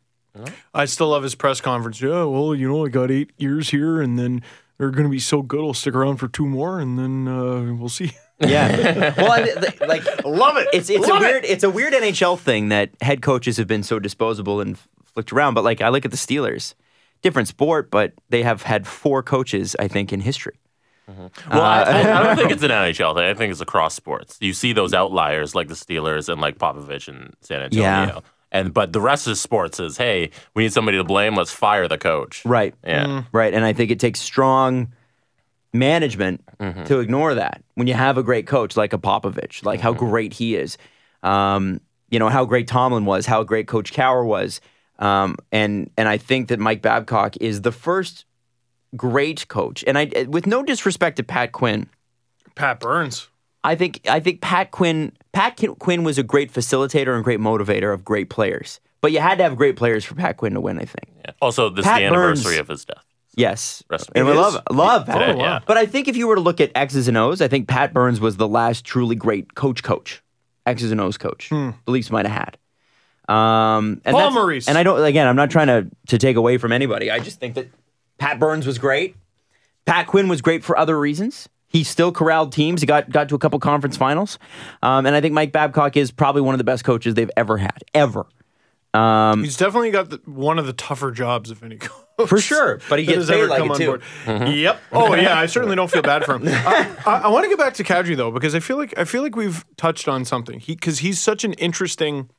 I still love his press conference. Yeah, well, you know, I got eight years here, and then they're going to be so good, I'll stick around for two more, and then uh, we'll see. Yeah. well, I, th- like love it. it's it's Love a it. weird it's a weird NHL thing that head coaches have been so disposable and flicked around. But like I look at the Steelers, different sport, but they have had four coaches I think in history. Well, I, I, I don't think it's an NHL thing. I think it's across sports. You see those outliers like the Steelers and like Popovich and San Antonio. Yeah. And but the rest of sports is, hey, we need somebody to blame. Let's fire the coach. Right. Yeah. Right. And I think it takes strong management Mm-hmm. to ignore that. When you have a great coach like a Popovich, like how Mm-hmm. great he is, um, you know, how great Tomlin was, how great Coach Cowher was. Um, and and I think that Mike Babcock is the first great coach. And I with no disrespect to Pat Quinn, Pat Burns. I think I think Pat Quinn Pat Quinn was a great facilitator and great motivator of great players. But you had to have great players for Pat Quinn to win, I think. Yeah. Also, this Pat is the anniversary Burns- of his death. Yes. Rest in and we peace. love love Pat. Today, yeah. But I think if you were to look at X's and O's, I think Pat Burns was the last truly great coach coach. X's and O's coach. The Leafs might have had. Um, and Paul that's- Maurice. And I don't again, I'm not trying to to take away from anybody. I just think that Pat Burns was great. Pat Quinn was great for other reasons. He still corralled teams. He got got to a couple conference finals. Um, and I think Mike Babcock is probably one of the best coaches they've ever had. Ever. He's definitely got the, one of the tougher jobs of any coach. For sure. But he gets has ever paid like come it on too. board. Mm-hmm. Yep. Oh yeah, I certainly don't feel bad for him. I, I, I want to get back to Kadri though because I feel like I feel like we've touched on something. He because he's such an interesting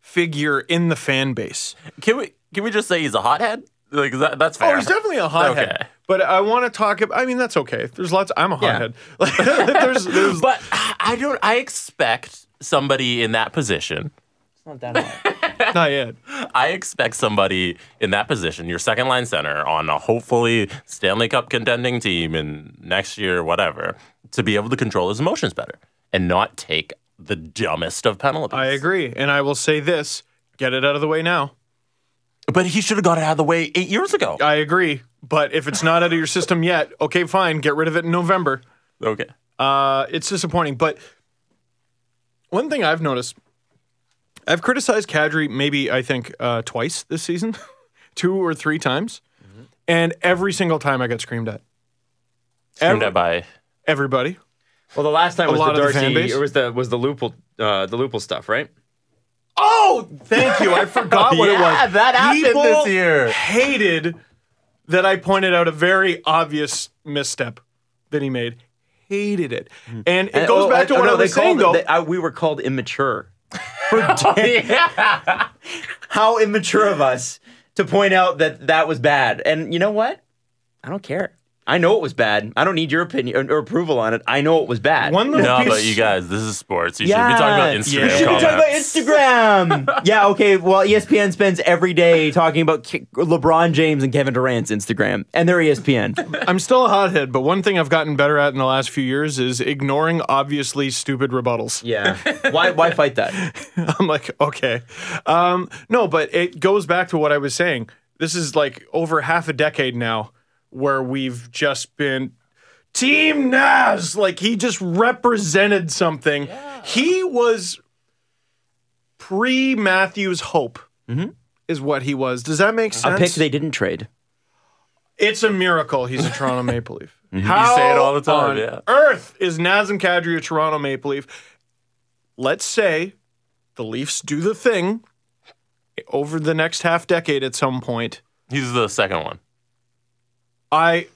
figure in the fan base. Can we can we just say he's a hothead? Like that, that's oh, fair. Oh, he's definitely a hothead. Okay. But I want to talk. About, I mean, that's okay. There's lots. I'm a hothead. Like, there's, there's But I don't. I expect somebody in that position. It's not that hard. not yet. I expect somebody in that position, your second line center on a hopefully Stanley Cup contending team in next year, whatever, to be able to control his emotions better and not take the dumbest of penalties. I agree, and I will say this: get it out of the way now. But he should have got it out of the way eight years ago. I agree, but if it's not out of your system yet, okay, fine, get rid of it in November. Okay. Uh, it's disappointing. But one thing I've noticed, I've criticized Kadri maybe I think uh, twice this season, two or three times, and every single time I got screamed at. Screamed Every- at by everybody. Well, the last time A was lot the of the fan base? It was the was the loophole uh, the loophole stuff, right? Oh, thank you. I forgot what it Yeah, was. that happened People this year. Hated that I pointed out a very obvious misstep that he made. Hated it, hmm. and it goes oh, back to oh, what no, I they was saying called though. they- I- we were called immature. Oh, How immature of us to point out that that was bad. And you know what? I don't care. I know it was bad. I don't need your opinion or, or approval on it. I know it was bad. One little No, piece. but you guys, this is sports. You should be talking about Instagram Yeah. You should be talking about. Instagram. yeah, okay. Well, ESPN spends every day talking about Ke- LeBron James and Kevin Durant's Instagram, and they're ESPN. I'm still a hothead, but one thing I've gotten better at in the last few years is ignoring obviously stupid rebuttals. yeah. Why? Why fight that? I'm like, okay. Um, no, but it goes back to what I was saying. This is like over half a decade now where we've just been Team Naz. Like he just represented something. He was pre Matthews Hope, mm-hmm. is what he was. Does that make sense? A pick they didn't trade. It's a miracle he's a Toronto Maple Leaf. How You say it all the time, on yeah. Earth is Nazem Kadri a Toronto Maple Leaf? Let's say the Leafs do the thing over the next half decade at some point. He's the second one. I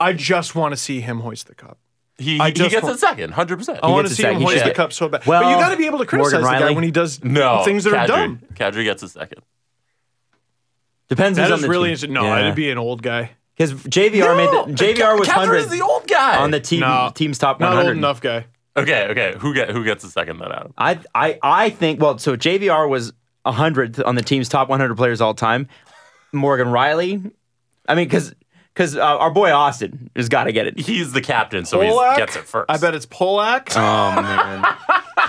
I just want to see him hoist the cup. He, I he just gets want- a second, hundred percent. I want to gets a see second. him He hoist should. the cup so bad. Well, but you got to be able to criticize Morgan the guy Rielly? when he does No, things that Kadri. are dumb. Kadri gets a second. Depends That who's is on the really team. interesting. No, it'd be an old guy. because JVR made the JVR was Kadri hundred is the old guy. on the team No, team's top one Not hundred. old enough guy. okay, okay. Who get who gets the second then, Adam? I I I think well, so JVR was hundredth on the team's top 100 players all time. Morgan Rielly, I mean, because because uh, our boy Austin has got to get it. He's the captain, so he gets it first. I bet it's Polak. Oh man,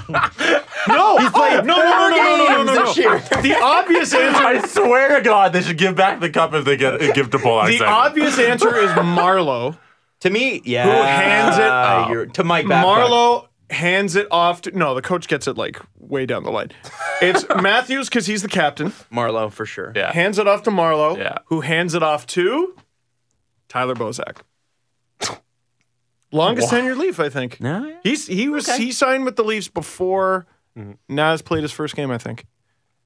no, he's played no, no, no, no, no, no, no, no, games no. The obvious answer I swear to God, they should give back the cup if they get it give to Polak. The second. obvious answer is Marleau. to me, yeah, Who hands it- uh, you're- to Mike Babcock. Marleau hands it off to no, the coach gets it like way down the line. It's Matthews because he's the captain. Marleau for sure. Yeah. Hands it off to Marleau, Yeah. who hands it off to Tyler Bozak. Longest tenured Leaf, I think. No, yeah. He's he was he signed with the Leafs before Mm-hmm. Naz played his first game. I think.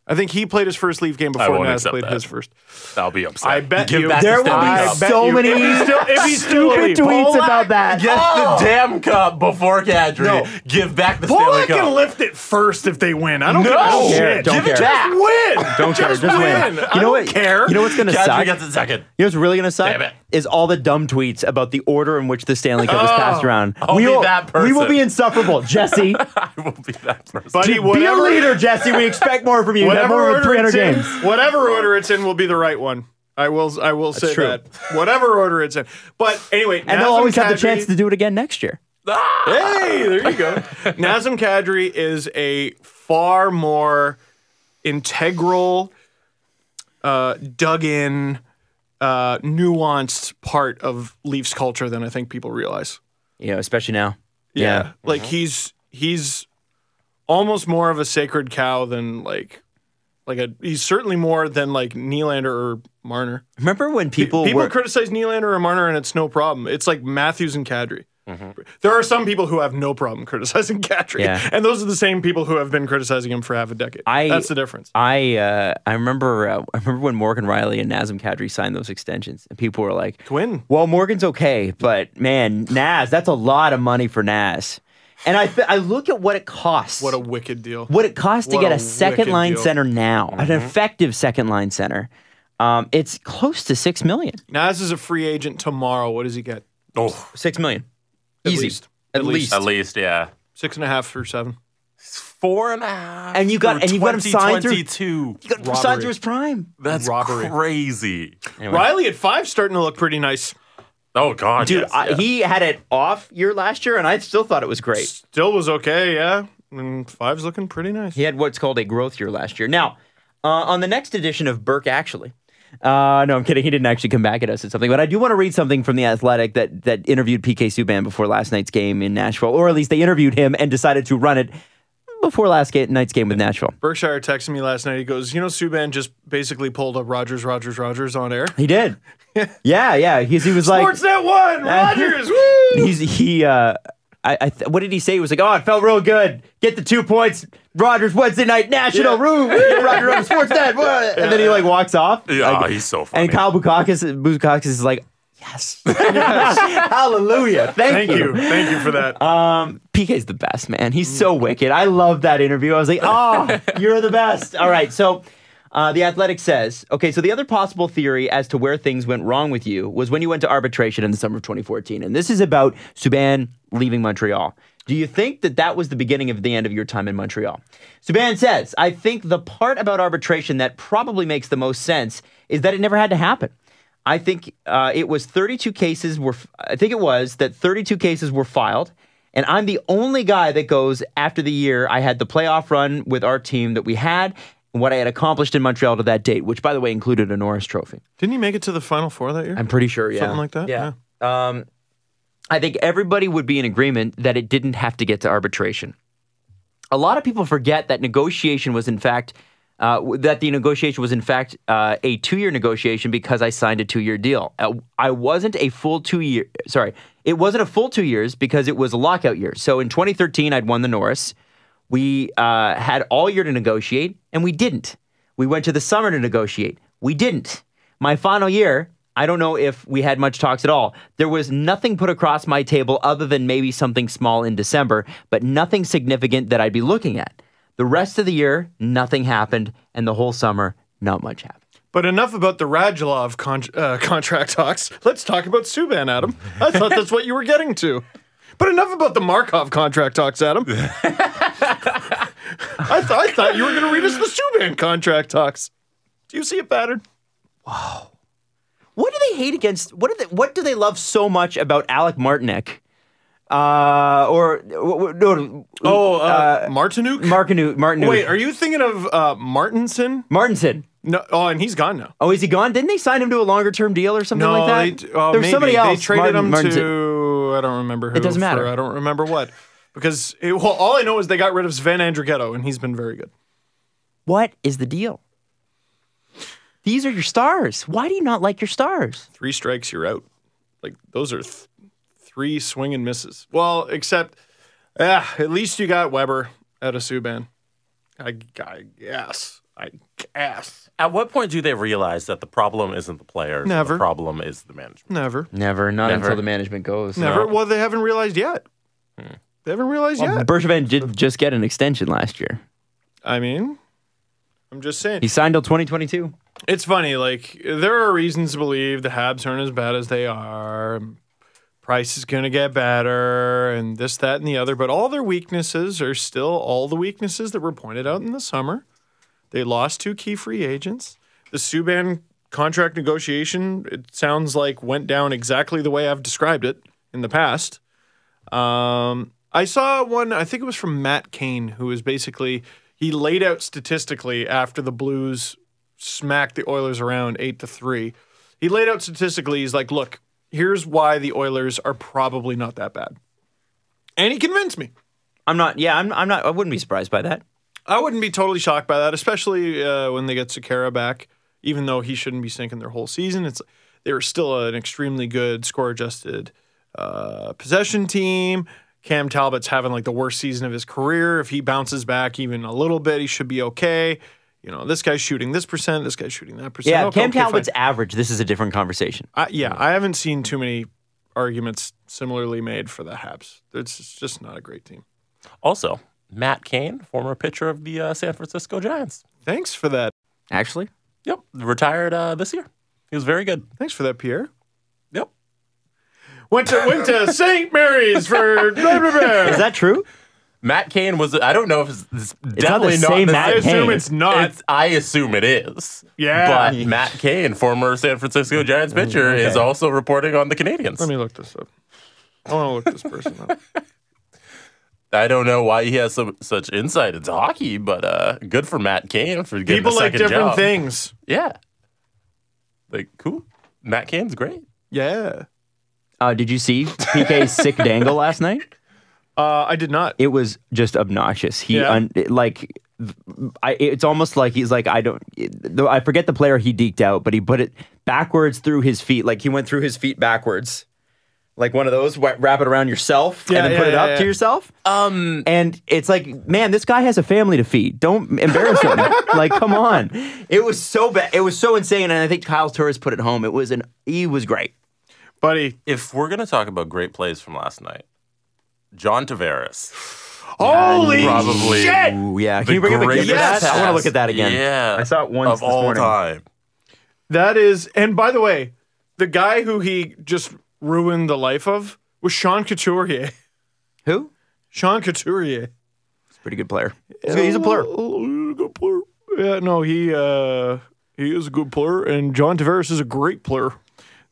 I think he played his first Leaf game before won't Naz played that. his first. I'll be upset. I bet give you There will be I so many if still, if he's stupid Leaf. tweets Polak about that. Get the damn cup before Kadri. No. Give back the Stanley Polak Cup. can lift it first if they win. I don't No. give a Don't shit. care, don't Give it care. Just win. Don't care, Just, just win. win. You I know don't what? care. You know what's gonna Kadri suck? gets a second. You know what's really gonna suck Damn it. Is all the dumb tweets about the order in which the Stanley Cup is passed around. I'll we be will, that We will be insufferable, Jesse. I will be that person. Buddy, be a leader, Jesse. We expect more from you. You whatever more order 300 it's in, games. whatever order it's in will be the right one. I will. I will say true. that. Whatever order it's in. But anyway, And they'll always have the chance to do it again next year. Hey, there you go. Nazem Kadri is a far more integral, uh, dug in, uh, nuanced part of Leafs culture than I think people realize. You know, especially now. Yeah. Like he's he's almost more of a sacred cow than like like a he's certainly more than like Nylander or Marner. Remember when people, People were criticize Nylander or Marner and it's no problem. It's like Matthews and Kadri. Mm-hmm. There are some people who have no problem criticizing Kadri, Yeah. and those are the same people who have been criticizing him for half a decade. I- That's the difference. I uh, I remember uh, I remember when Morgan Rielly and Nazem Kadri signed those extensions, and people were like, Twin. "Well, Morgan's okay, but man, Naz, that's a lot of money for Naz." And I th- I look at what it costs. What a wicked deal. what it costs to get a a second line deal. center now, an effective second line center. Um, it's close to six million. Nas is a free agent tomorrow. What does he get? Oh, Six million, At easy, least. at, At least. at least, yeah. Six and a half through seven. Four and a half. And you got- and you got him signed through- 2022. You got Robbery. signed through his prime, That's Robbery. crazy. Rielly at five starting to look pretty nice. Oh God, dude. yes, I, yeah. He had it off year last year, and I still thought it was great. Still was okay, yeah. And five's looking pretty nice. He had what's called a growth year last year. Now, uh, on the next edition of Burke, actually, uh, no, I'm kidding. He didn't actually come back at us at something, but I do want to read something from the Athletic that that interviewed PK Subban before last night's game in Nashville, or at least they interviewed him and decided to run it before last ga- night's game with Nashville. Berkshire texted me last night. He goes, You know, Subban just basically pulled up Rogers, Rogers, Rogers on air. He did. yeah, yeah. He's, he was like, Sportsnet one, Rogers, woo! he's he. Uh, I, I th- what did he say? He was like, "Oh, it felt real good. Get the two points, Rogers Wednesday night national Yeah. room, Roger on Sportsnet." what?" And then he like walks off. Yeah, Like, he's so funny. And Kyle Bukauskas, Bukauskas is like, "Yes, hallelujah, thank, Thank you. Thank you for that. Um, PK's the best, man. He's so wicked. I love that interview. I was like, oh, you're the best. All right. So uh, the Athletic says, okay, so the other possible theory as to where things went wrong with you was when you went to arbitration in the summer of 2014. And this is about Subban leaving Montreal. Do you think that that was the beginning of the end of your time in Montreal? Subban says, I think the part about arbitration that probably makes the most sense is that it never had to happen. I think uh, it was 32 cases were. I think it was that 32 cases were filed, and I'm the only guy that goes after the year I had the playoff run with our team that we had, and what I had accomplished in Montreal to that date, which by the way included a Norris Trophy. Didn't he make it to the Final Four that year? I'm pretty sure, yeah, Something like that? Yeah. Um, I think everybody would be in agreement that it didn't have to get to arbitration. A lot of people forget that negotiation was in fact uh, that the negotiation was in fact uh, a two-year negotiation because I signed a two-year deal. Uh, I wasn't a full two year. Sorry, it wasn't a full two years because it was a lockout year. So in 2013, I'd won the Norris. We uh, had all year to negotiate, and we didn't. We went to the summer to negotiate. We didn't. My final year, I don't know if we had much talks at all. There was nothing put across my table other than maybe something small in December, but nothing significant that I'd be looking at. The rest of the year, nothing happened, and the whole summer, not much happened. But enough about the Radulov con- uh, contract talks. Let's talk about Subban, Adam. I thought that's what you were getting to. But enough about the Markov contract talks, Adam. I, th- I thought you were going to read us the Subban contract talks. Do you see a pattern? What do they hate against? What do they? What do they love so much about Alec Martinek? Uh, or no, Oh, uh, Martinuk? Martinu, Martinu. Wait, are you thinking of uh, Martinson? Martinson. No. Oh, and he's gone now. Oh, is he gone? Didn't they sign him to a longer term deal or something No, like that? they, d- oh, There's maybe. somebody else. They traded Martin- him Martinson. to I don't remember who. It doesn't for matter. I don't remember what. Because it, well, all I know is they got rid of Sven Andrighetto, and he's been very good. What is the deal? These are your stars. Why do you not like your stars? Three strikes, you're out. Like those are th- three swing and misses. Well, except, yeah, at least you got Weber out of Subban. I, I guess. I guess. At what point do they realize that the problem isn't the players? Never. The problem is the management. Never. Never, not Never. until the management goes. Never. Well, they haven't realized yet. Hmm. They haven't realized Well, yet. Bergevin did just get an extension last year. I mean, I'm just saying. He signed till 2022. It's funny, like there are reasons to believe the Habs aren't as bad as they are. Price is going to get better, and this, that, and the other. But all their weaknesses are still all the weaknesses that were pointed out in the summer. They lost two key free agents. The Subban contract negotiation, it sounds like, went down exactly the way I've described it in the past. Um, I saw one. I think it was from Matt Kane, who was basically he laid out statistically after the Blues smacked the Oilers around eight to three. He laid out statistically. He's like, "Look, here's why the Oilers are probably not that bad," and he convinced me. I'm not. Yeah, I'm. I'm not. I wouldn't be surprised by that. I wouldn't be totally shocked by that, especially uh, when they get Sekera back. Even though he shouldn't be sinking their whole season, it's they were still an extremely good score adjusted uh, possession team. Cam Talbot's having like the worst season of his career. If he bounces back even a little bit, he should be okay. You know, this guy's shooting this percent, this guy's shooting that percent. Yeah, Okay, Cam okay, Talbot's fine. average. This is a different conversation. I, yeah, I haven't seen too many arguments similarly made for the Habs. It's just not a great team. Also, Matt Kane, former pitcher of the uh, San Francisco Giants. Thanks for that. Actually, Yep, retired uh, this year. He was very good. Thanks for that, Pierre. Yep. Went to went to St. Mary's for blah, blah, blah. is that true? Matt Kane was. I don't know if it's, it's definitely the same the Matt I assume Kane. it's not. It's, I assume it is. Yeah. But Matt Kane, former San Francisco Giants pitcher, is also reporting on the Canadiens. Let me look this up. I want to look this person up. I don't know why he has so, such insight into hockey, but uh, good for Matt Kane for getting People a like second different job. things. Yeah. Like, cool. Matt Kane's great. Yeah. Uh, did you see PK's sick dangle last night? Uh, I did not. It was just obnoxious. He Yeah. un, like, I, it's almost like he's like I don't. though I forget the player he deked out, but he put it backwards through his feet. Like he went through his feet backwards, like one of those. wha- Wrap it around yourself Yeah, and then yeah, put it yeah, up yeah. to yourself. Um, And it's like, man, this guy has a family to feed. Don't embarrass him. like, come on. It was so bad. It was so insane. And I think Kyle Turris put it home. It was an. He was great. Buddy. if we're going to talk about great plays from last night, John Tavares. Holy probably- shit! Ooh, yeah. Can the you bring up a greatest that? I want to look at that again. Yeah. I saw it once of this all morning. time. That is, and by the way, the guy who he just ruined the life of was Sean Couturier. Who? Sean Couturier. He's a pretty good player. He's, a- he's a player. Oh, he's a good player. Yeah, no, he uh, he is a good player, and John Tavares is a great player.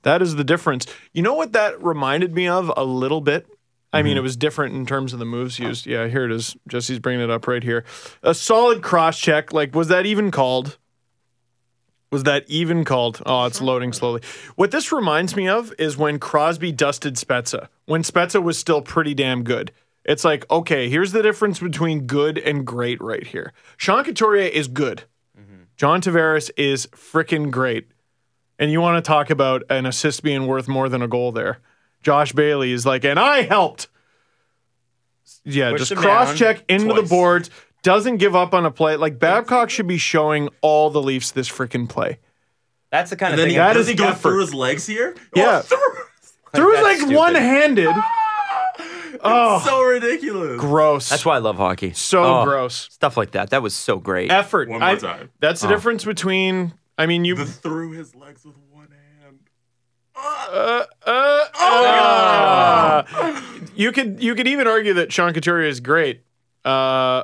That is the difference. You know what that reminded me of a little bit? I mean, mm-hmm. it was different in terms of the moves used. Yeah, here it is. Jesse's bringing it up right here. A solid cross check. Like, was that even called? Was that even called? Oh, it's mm-hmm. loading slowly. What this reminds me of is when Crosby dusted Spezza, when Spezza was still pretty damn good. It's like, okay, here's the difference between good and great right here. Sean Couturier is good. Mm-hmm. John Tavares is freaking great. And you want to talk about an assist being worth more than a goal there. Josh Bailey is like, and I helped. Yeah, Pushed just cross check into the boards. Doesn't give up on a play. Like Babcock should be showing all the Leafs this freaking play. That's the kind of thing. he, That does is he go effort. through his legs here? Yeah. Oh, Threw it that's like one handed. Oh, so ridiculous. gross. That's why I love hockey. so Oh, gross. Stuff like that. That was so great. Effort. One more I- time. That's the oh. difference between. I mean, you. The through his legs with one hand. Uh, uh, uh, you could you could even argue that Sean Couturier is great. Uh,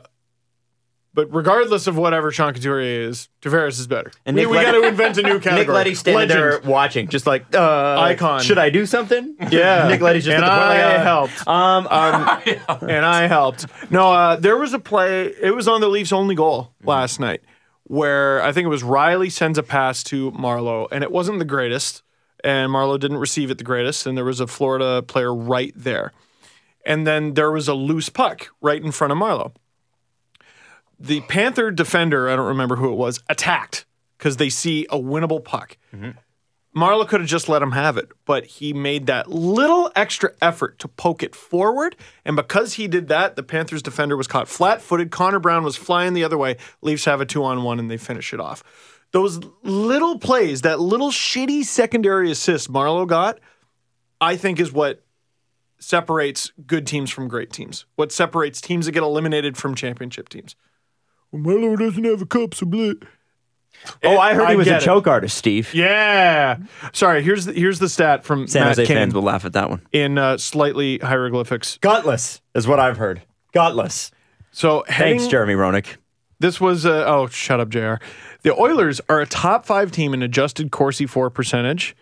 but regardless of whatever Sean Couturier is, Tavares is better. And we we got to invent a new category. Nick Leddy standing there Legend. watching, just like uh, Icon. Should I do something? Yeah, Nick Leddy's just and the point. I uh, helped. Um, um, and I helped. No, uh, there was a play. It was on the Leafs' only goal last night, where I think it was Rielly sends a pass to Marleau, and it wasn't the greatest, and Marleau didn't receive it the greatest, and there was a Florida player right there, and then there was a loose puck right in front of Marleau. The Panther defender, I don't remember who it was, attacked because they see a winnable puck. Mm-hmm. Marleau could have just let him have it, but he made that little extra effort to poke it forward. And because he did that, the Panthers defender was caught flat footed. Connor Brown was flying the other way. Leafs have a two on one and they finish it off. Those little plays, that little shitty secondary assist Marleau got, I think is what separates good teams from great teams. What separates teams that get eliminated from championship teams. Well, Marleau doesn't have a cup, so blah. Oh, I heard he was a get it. choke artist, Steve. Yeah. Sorry. Here's the, here's the stat from San Matt Jose Kane fans will laugh at that one. in uh, slightly hieroglyphics. Gutless is what I've heard. Gutless. So heading, Thanks, Jeremy Roenick. This was uh, oh shut up, Jr. The Oilers are a top five team in adjusted Corsi for percentage.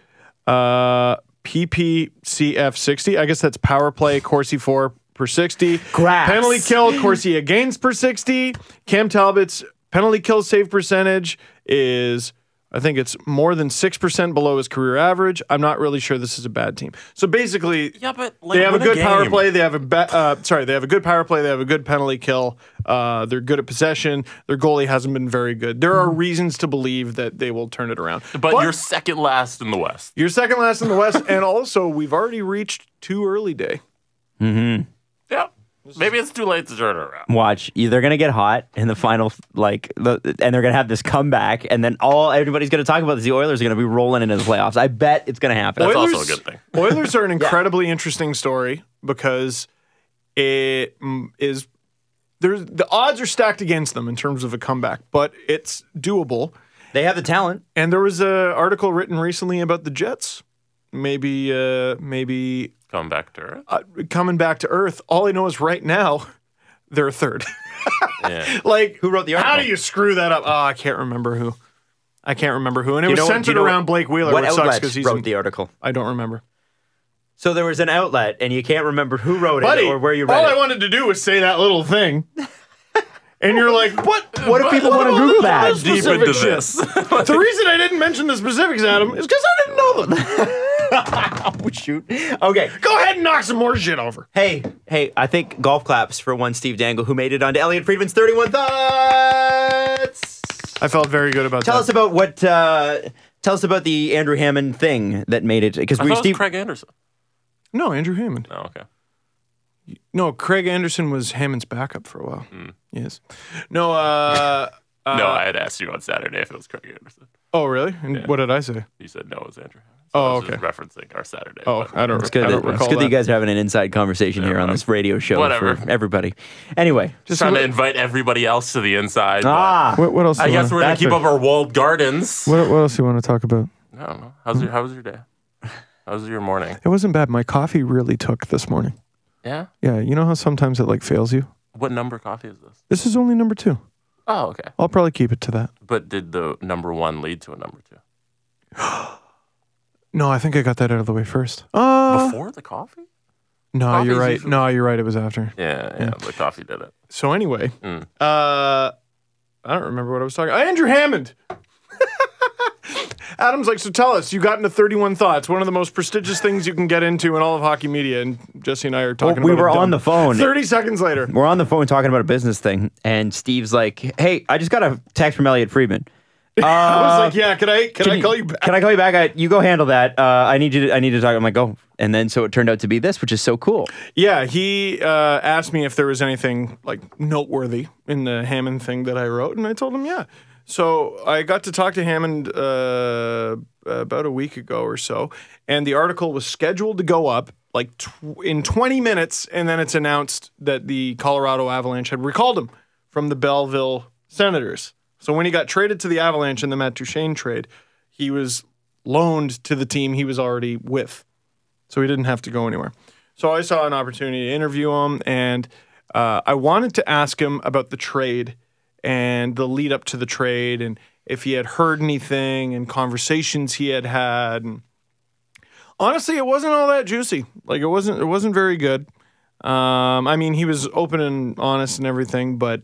Uh, PPCF 60. I guess that's power play, Corsi for per 60. Grass. Penalty kill, Corsi against per 60. Cam Talbot's penalty kill save percentage is, I think it's more than 6% below his career average. I'm not really sure this is a bad team. So basically, Yeah, but like, they have a win good power play. They have a be- uh, sorry. They have a good power play. They have a good penalty kill. Uh, they're good at possession. Their goalie hasn't been very good. There are reasons to believe that they will turn it around. But, you're second last in the West. you're second last in the West, and also we've already reached too early day. Yeah. Maybe it's too late to turn around. Watch, they're gonna get hot in the final, like, the, and they're gonna have this comeback, and then all everybody's gonna talk about is the Oilers are gonna be rolling into the playoffs. I bet it's gonna happen. That's also a good thing. Oilers are an incredibly interesting story because it is mm, there's the odds are stacked against them in terms of a comeback, but it's doable. They have the talent. And there was a article written recently about the Jets. Maybe, uh, maybe Come back to Earth. uh, coming back to Earth. All I know is right now they're a third. Yeah. like Who wrote the article? How do you screw that up? Oh, I can't remember who. I can't remember who. And it You was know what- centered you know around Blake Wheeler, What which sucks outlet because he's. wrote in- the article? I don't remember. So there was an outlet, and you can't remember who wrote Buddy, it or where you read all it. I wanted to do was say that little thing. and you're like, what? What if people want to Google that? Deep into shit. this. the reason I didn't mention the specifics, Adam, is because I didn't know them. Oh, shoot. Okay. Go ahead and knock some more shit over. Hey, hey, I think golf claps for one Steve Dangle who made it onto Elliotte Friedman's 31 Thoughts. I felt very good about that. Tell that. us about what, uh, tell us about the Andrew Hammond thing that made it. Because we, thought it was Steve, Craig Anderson. no, Andrew Hammond. Oh, okay. No, Craig Anderson was Hammond's backup for a while. Hmm. Yes. No, uh, no, I had asked you on Saturday if it was Craig Anderson. oh, really? And what did I say? You said no, it was Andrew. Hammond. Oh, I was okay. just referencing our Saturday. Oh, I don't, it's good, I don't it's good that that. you guys are having an inside conversation here on well, this radio show whatever. for everybody. Anyway, Just trying to invite everybody else to the inside. ah, What, what else? I guess wanna- we're gonna keep a- up our walled gardens. What, what else do you want to talk about? I don't know. How's your How was your day? How was your morning? It wasn't bad. My coffee really took this morning. Yeah. Yeah, you know how sometimes it like fails you. What number coffee is this? This is only number two. Oh, okay. I'll probably keep it to that. But did the number one lead to a number two No, I think I got that out of the way first. Uh, before the coffee? no, coffee's you're right. usually- No, you're right. It was after. Yeah, yeah. The coffee did it. So anyway, Mm. uh, I don't remember what I was talking. Uh, Andrew Hammond. Adam's like, so tell us, you got into 31 Thoughts, one of the most prestigious things you can get into in all of hockey media. And Jesse and I are talking we about were it on the phone. 30 seconds later. We're on the phone talking about a business thing, and Steve's like, "Hey, I just got a text from Elliotte Friedman. I was like, yeah, can I can, I call you back? Can I call you back? I, you go handle that. Uh, I need you. To, I need to talk. I'm like, go. And then so it turned out to be this, which is so cool. Yeah, he uh, asked me if there was anything like noteworthy in the Hammond thing that I wrote, and I told him yeah. So I got to talk to Hammond uh, about a week ago or so, and the article was scheduled to go up like tw- in 20 minutes, and then it's announced that the Colorado Avalanche had recalled him from the Belleville Senators. So when he got traded to the Avalanche in the Matt Duchene trade, he was loaned to the team he was already with so he didn't have to go anywhere. So I saw an opportunity to interview him, and uh, I wanted to ask him about the trade and the lead up to the trade, and if he had heard anything and conversations he had had. And honestly, it wasn't all that juicy. Like it wasn't. It wasn't very good. Um, I mean, he was open and honest and everything, but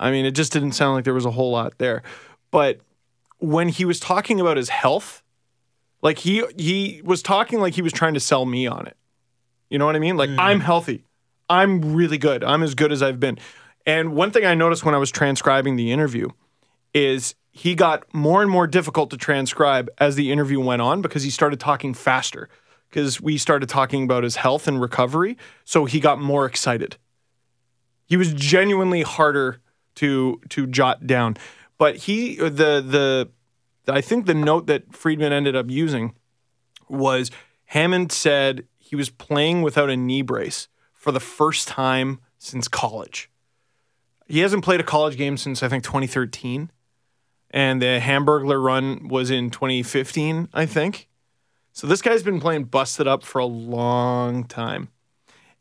I mean, it just didn't sound like there was a whole lot there. But when he was talking about his health, like he he was talking like he was trying to sell me on it. You know what I mean? Like mm. I'm healthy. I'm really good. I'm as good as I've been. And one thing I noticed when I was transcribing the interview is he got more and more difficult to transcribe as the interview went on because he started talking faster because we started talking about his health and recovery, so he got more excited. He was genuinely harder to to jot down. But he the the I think the note that Friedman ended up using was Hammond said he was playing without a knee brace for the first time since college. He hasn't played a college game since I think 2013. And the Hamburglar run was in 2015, I think. So this guy's been playing busted up for a long time.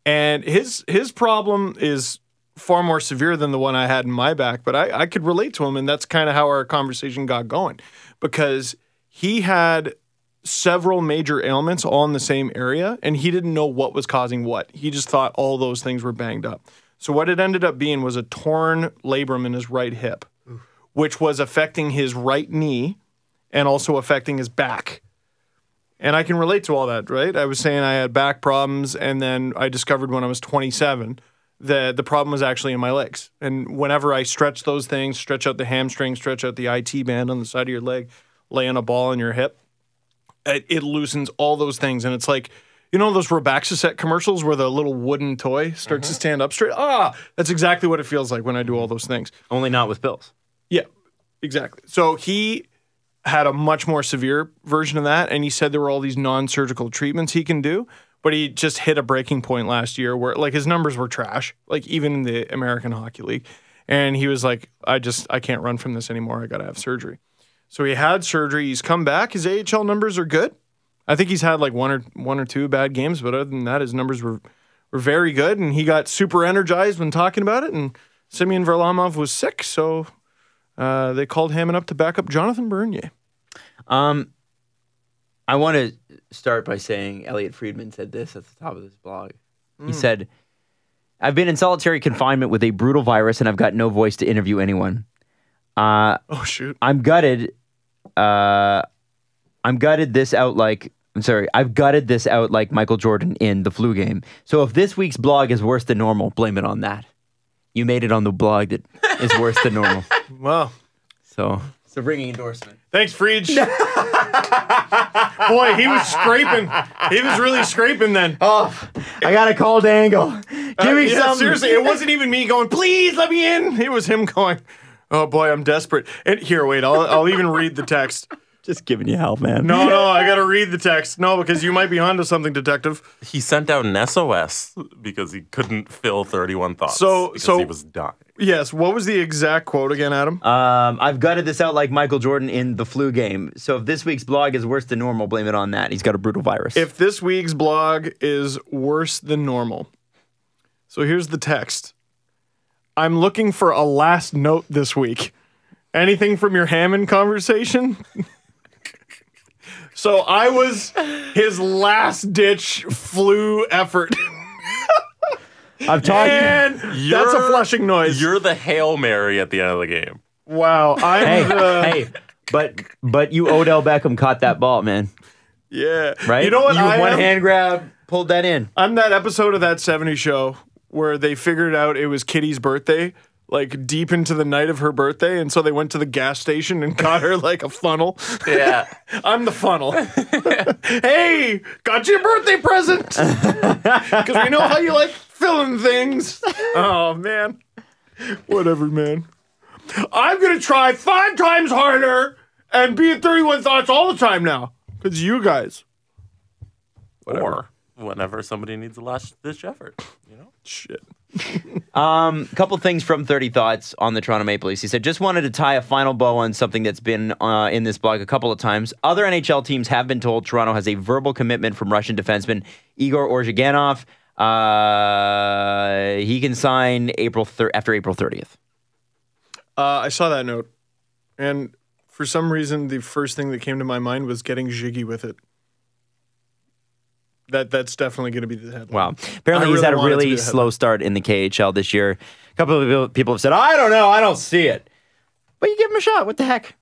And his his problem is far more severe than the one I had in my back, but I, I could relate to him, and that's kind of how our conversation got going. Because he had several major ailments all in the same area, and he didn't know what was causing what. He just thought all those things were banged up. So what it ended up being was a torn labrum in his right hip, which was affecting his right knee and also affecting his back. And I can relate to all that, right? I was saying I had back problems, and then I discovered when I was 27 that the problem was actually in my legs. And whenever I stretch those things, stretch out the hamstring, stretch out the IT band on the side of your leg, lay on a ball in your hip, it, it loosens all those things. And it's like, you know those Robaxacet commercials where the little wooden toy starts to stand up straight? Ah, that's exactly what it feels like when I do all those things. Only not with pills. Yeah, exactly. So he had a much more severe version of that, and he said there were all these non-surgical treatments he can do, but he just hit a breaking point last year where like his numbers were trash, like even in the American Hockey League, and he was like, I just I can't run from this anymore. I got to have surgery. So he had surgery. He's come back. His AHL numbers are good. I think he's had like one or one or two bad games, but other than that, his numbers were were very good, and he got super energized when talking about it. And Semyon Varlamov was sick, so uh, they called Hammond up to back up Jonathan Bernier. Um, I want to start by saying Elliotte Friedman said this at the top of this blog. He said, "I've been in solitary confinement with a brutal virus, and I've got no voice to interview anyone. Uh, Oh shoot! I'm gutted. Uh, I'm gutted this out like." I'm sorry, I've gutted this out like Michael Jordan in the flu game. So if this week's blog is worse than normal, blame it on that. You made it on the blog that is worse than normal. Well, So it's a ringing endorsement. thanks, Freed. Boy, he was scraping. He was really scraping then. Oh, I got a call Dangle. Give Uh, me yeah, some. seriously, it wasn't even me going, please let me in. It was him going, oh boy, I'm desperate. And here, wait, I'll, I'll even read the text. Just giving you hell, man. No, no, I got to read the text. No, because you might be onto something, detective. He sent out an SOS because he couldn't fill 31 thoughts. So- because so- he was dying. Yes, what was the exact quote again, Adam? Um, I've gutted this out like Michael Jordan in the flu game. So if this week's blog is worse than normal, blame it on that. He's got a brutal virus. if this week's blog is worse than normal. So here's the text. I'm looking for a last note this week. Anything from your Hammond conversation? so I was his last ditch flu effort. I've talked. and that's a flushing noise. You're the Hail Mary at the end of the game. Wow. I'm hey, the, hey, but but you Odell Beckham caught that ball, man. yeah. Right? You know what? You I one am? hand grab, pulled that in. I'm that episode of that 70s show where they figured out it was Kitty's birthday, like deep into the night of her birthday. And so they went to the gas station and got her like a funnel. Yeah. I'm the funnel. hey, got you a birthday present. Because we know how you like filling things. Oh, man. Whatever, man. I'm going to try five times harder and be at 31 thoughts all the time now. Because you guys. Or whenever somebody needs a last ditch effort. You know? Shit. Um, couple things from 30 Thoughts on the Toronto Maple Leafs. He said, just wanted to tie a final bow on something that's been uh, in this blog a couple of times. Other NHL teams have been told Toronto has a verbal commitment from Russian defenseman Igor Ozhiganov. Uh, he can sign April thir- after April 30th. Uh, I saw that note, and for some reason, the first thing that came to my mind was getting jiggy with it. That that's definitely going to be the headline. Wow. Apparently, I he's had a really want it to really be a slow start in the KHL this year. A couple of people- have said, I don't know. I don't see it. But you give him a shot. What the heck?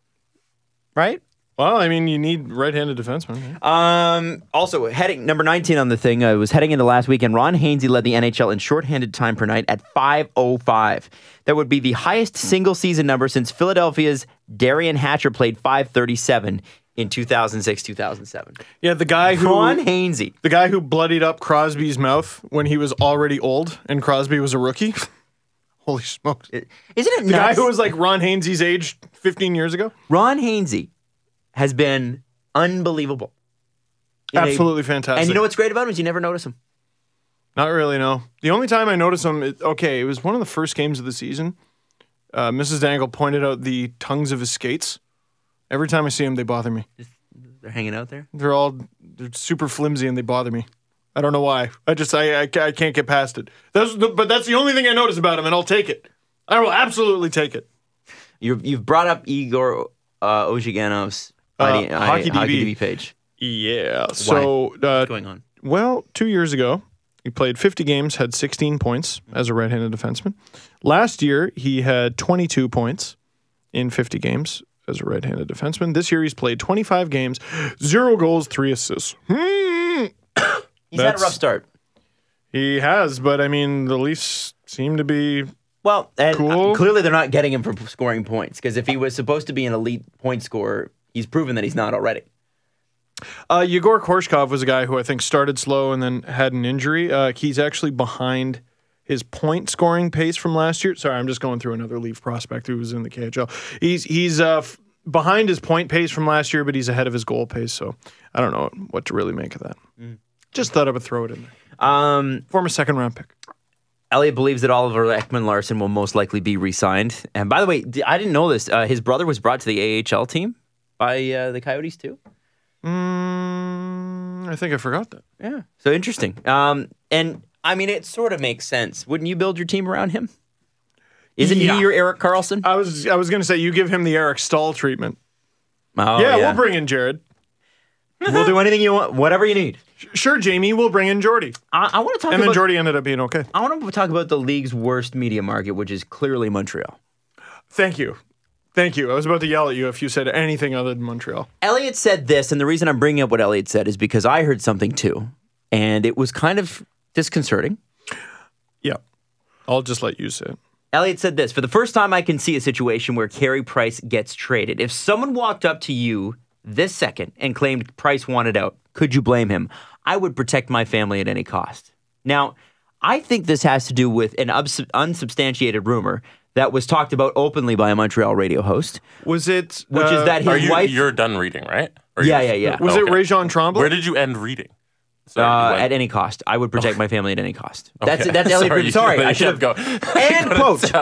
Right? Well, I mean, you need right-handed defensemen. right? Um, also, heading number 19 on the thing uh, was heading into last weekend. Ron Hainsey led the NHL in shorthanded time per night at 505. That would be the highest single season number since Philadelphia's Derian Hatcher played 537 in 2006 2007. Yeah, the guy who Ron Hainsey. the guy who bloodied up Crosby's mouth when he was already old and Crosby was a rookie. Holy smokes! Isn't it The guy who was like Ron Hainsey's age 15 years ago. Ron Hainsey has been unbelievable. In a- Absolutely fantastic. and you know what's great about him is you never notice him. Not really, no. The only time I noticed him, it, okay, it was one of the first games of the season. Uh, Mrs. Dangle pointed out the tongues of his skates. Every time I see him, they bother me. They're hanging out there. They're all they're super flimsy and they bother me. I don't know why. I just I I, I can't get past it. That's the, but that's the only thing I notice about him, and I'll take it. I will absolutely take it. You're, you've brought up Igor uh, Ozhiganov's Uh, ID, Hockey Hockey DB. DB page. Yeah. So, uh, going on? well, two years ago, he played 50 games, had 16 points as a right-handed defenseman. Last year, he had 22 points in 50 games as a right-handed defenseman. This year, he's played 25 games, zero goals, three assists. Hmm. He's had a rough start. He has, but I mean, the Leafs seem to be. Well, and uh, clearly they're not getting him for scoring points because if he was supposed to be an elite point scorer, he's proven that he's not already. Uh, Yegor Korshkov was a guy who I think started slow and then had an injury. Uh, he's actually behind his point scoring pace from last year. Sorry, I'm just going through another Leaf prospect who was in the KHL. He's he's uh, f- behind his point pace from last year, but he's ahead of his goal pace. So I don't know what to really make of that. Just thought I would throw it in there. Um, Former second round pick. Elliotte believes that Oliver Ekman Larsson will most likely be re-signed. And by the way, I didn't know this. Uh, his brother was brought to the AHL team by uh, the Coyotes too. Mm, I think I forgot that. Yeah. So interesting. Um, and I mean, it sort of makes sense. Wouldn't you build your team around him? Isn't Yeah. he your Erik Karlsson? I was I was going to say you give him the Eric Staal treatment. Oh, yeah, we'll bring in Jared. we'll do anything you want, whatever you need. Sure, Jamie, we'll bring in Jordy. I, I want to talk And then. Jordy ended up being okay. I want to talk about the league's worst media market, which is clearly Montreal. Thank you. Thank you. I was about to yell at you if you said anything other than Montreal. Elliotte said this, and the reason I'm bringing up what Elliotte said is because I heard something too, and it was kind of disconcerting. Yeah. I'll just let you say it. Elliotte said this For the first time, I can see a situation where Carey Price gets traded. If someone walked up to you this second and claimed Price wanted out, could you blame him? I would protect my family at any cost. Now, I think this has to do with an ubs- unsubstantiated rumor that was talked about openly by a Montreal radio host, Was it which uh, is that his Are you, wife. You're done reading, right? Or Yeah, yeah, yeah. was Okay. it Réjean Tremblay? Where did you end reading? Sorry, Uh, at any cost, I would protect my family at any cost. That's Okay. that's Elliotte. Sorry, Sorry, you- sorry you I should have going. And quote: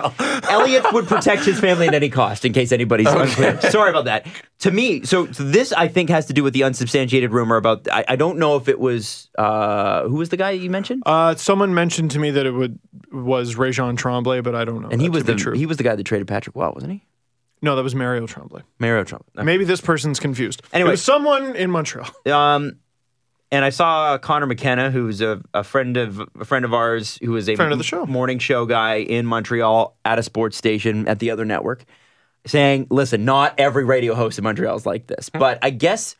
Elliotte would protect his family at any cost, in case anybody's unclear. Sorry about that. To me, so, so this I think has to do with the unsubstantiated rumor about. I, I don't know if it was uh, who was the guy you mentioned, uh, someone mentioned to me that it would was Réjean Tremblay, but I don't know. and he was the true. he was the guy that traded Patrick Roy, wasn't he? no, that was Mario Tremblay. Mario Trump. Maybe this person's confused. Anyway. it was someone in Montreal. Um, and I saw Connor McKenna, who's a, a friend of a friend of ours, who is a Friend of the show. morning show guy in Montreal at a sports station at the other network, saying, "Listen, not every radio host in Montreal is like this." Hmm. But I guess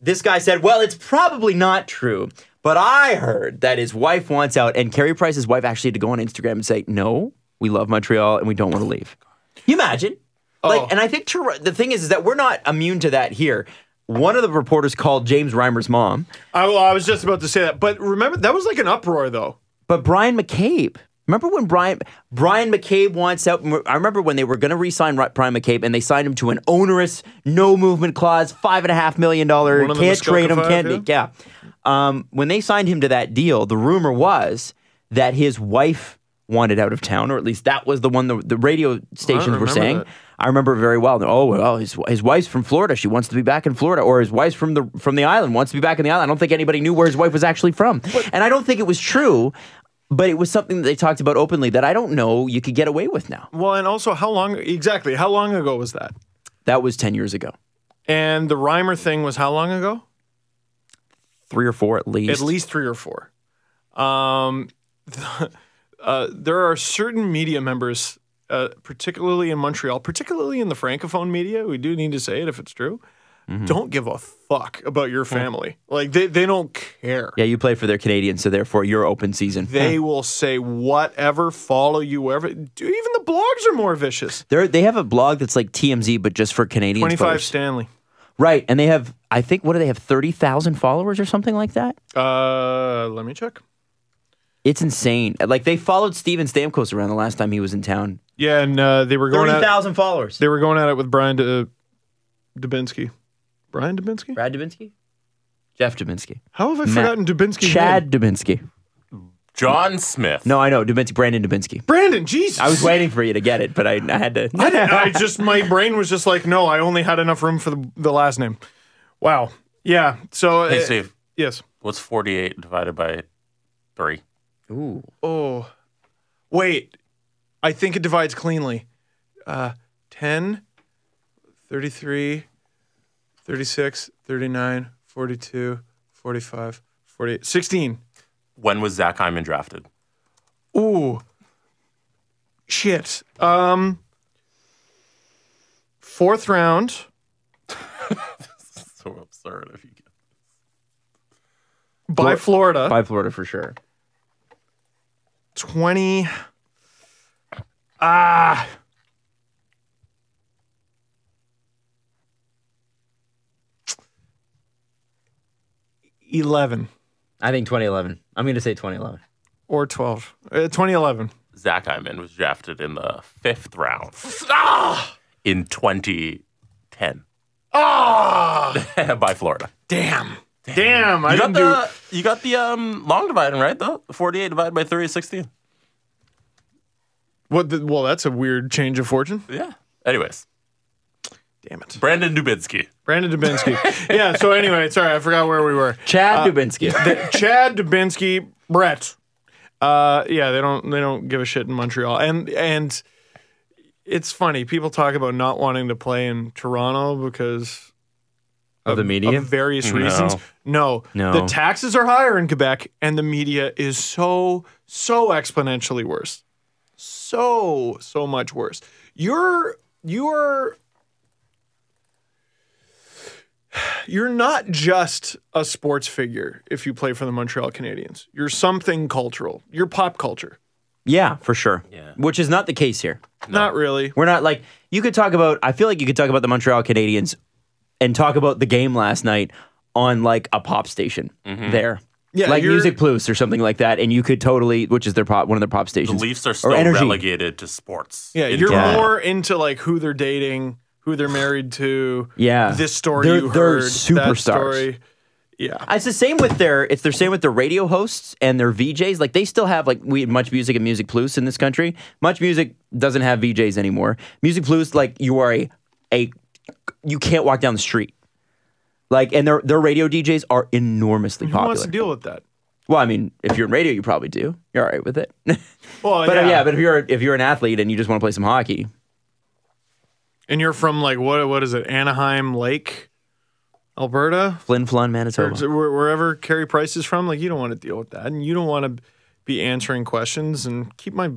this guy said, "Well, it's probably not true." But I heard that his wife wants out, and Carey Price's wife actually had to go on Instagram and say, "No, we love Montreal and we don't want to leave." You imagine? Like, Oh. and I think Tor- the thing is, is that we're not immune to that here. One of the reporters called James Reimer's mom, I, well, I was just about to say that, but remember that was like an uproar though. but Bryan McCabe. Remember when Brian Bryan McCabe wants out? I remember when they were going to re-sign Bryan McCabe, and they signed him to an onerous, no movement clause, five and a half million dollar, One of the can't trade him, can't five, yeah. Um, when they signed him to that deal, the rumor was that his wife wanted out of town, or at least that was the one the, the radio stations were saying. that. I remember very well. Oh well, his his wife's from Florida. She wants to be back in Florida, or his wife's from the from the island wants to be back in the island. I don't think anybody knew where his wife was actually from, and I don't think it was true. But it was something that they talked about openly that I don't know you could get away with now. Well, and also how long exactly? How long ago was that? That was ten years ago, And the Reimer thing was how long ago? three or four at least. At least three or four. Um, uh, there are certain media members, uh, particularly in Montreal, particularly in the francophone media. We do need to say it if it's true. Mm-hmm. Don't give a fuck about your family. Like they, they don't care. Yeah, you play for their Canadiens, so therefore you're open season. They will say whatever, follow you wherever. Dude, even the blogs are more vicious. They're, they have a blog that's like TMZ, but just for Canadiens. 25. Stanley. Right, and they have, I think, what do they have, thirty thousand followers or something like that? Uh, let me check. It's insane. Like they followed Steven Stamkos around the last time he was in town. Yeah, and uh, they were going Thirty at thousand followers. they were going at it with Brian D- Dubinsky. Brian Dubinsky? Brad Dubinsky, Jeff Dubinsky, How have I Matt- forgotten Dubinsky's Chad name? Dubinsky. John Smith. No, I know Dubinsky, Brandon Dubinsky. Brandon, Jesus. I was waiting for you to get it, but I, I had to. I, I just my brain was just like, no, I only had enough room for the, the last name. Wow. Yeah. So Hey, uh, Steve, yes. what's 48 divided by 3? Ooh, Oh, wait. I think it divides cleanly. Uh, 10, 33, 36, 39, 42, 45, 48, 16. When was Zach Hyman drafted? Ooh. Shit. Um fourth round. This is so absurd if you get by Florida. By Florida for sure. 20 ah Eleven I think 2011. I'm going to say 2011. or twelve. Uh, 2011. Zach Hyman was drafted in the fifth round Ah! in 2010 Ah! by Florida. Damn. Damn. I You didn't got do. the you got the um long dividing right though. 48 divided by 30 is 16. What? The, well, that's a weird change of fortune. Yeah. Anyways, Damn it. Brandon Dubinsky. Brandon Dubinsky. yeah. So anyway, sorry, I forgot where we were. Chad Dubinsky. The- Chad Dubinsky, Brett. Uh, yeah, they don't they don't give a shit in Montreal, and and it's funny. People talk about not wanting to play in Toronto because of the media. of various No. reasons. No, No. the taxes are higher in Quebec, and the media is so so exponentially worse, so so much worse. You're you're you're not just a sports figure if you play for the Montreal Canadiens. You're something cultural. You're pop culture. yeah, for sure. Yeah. Which is not the case here. Not really. We're not like you could talk about. I feel like you could talk about the Montreal Canadiens and talk about the game last night on like a pop station mm-hmm. there. Yeah, like Music Plus or something like that, and you could totally, which is their pop, one of their pop stations. The stations. Leafs are still relegated to sports. Yeah, you're Toronto. more into like who they're dating, who they're married to. Yeah. this story They're- you they're heard. That superstars. story. Yeah, It's the same with their. It's the same with their radio hosts and their VJs. Like they still have like we much music and Music Plus in this country. Much music doesn't have VJs anymore. Music Plus, like you are a a you can't walk down the street. Like and their their radio DJs are enormously who popular. wants to deal with that? well, I mean, if you're in radio, you probably do. You're all right with it. but Well, yeah. yeah. but if you're if you're an athlete and you just want to play some hockey, and you're from like what? What is it? Anahim Lake, Alberta, Flin Flon, Manitoba. where- wherever Carey Price is from. Like you don't want to deal with that, and you don't want to be answering questions and keep my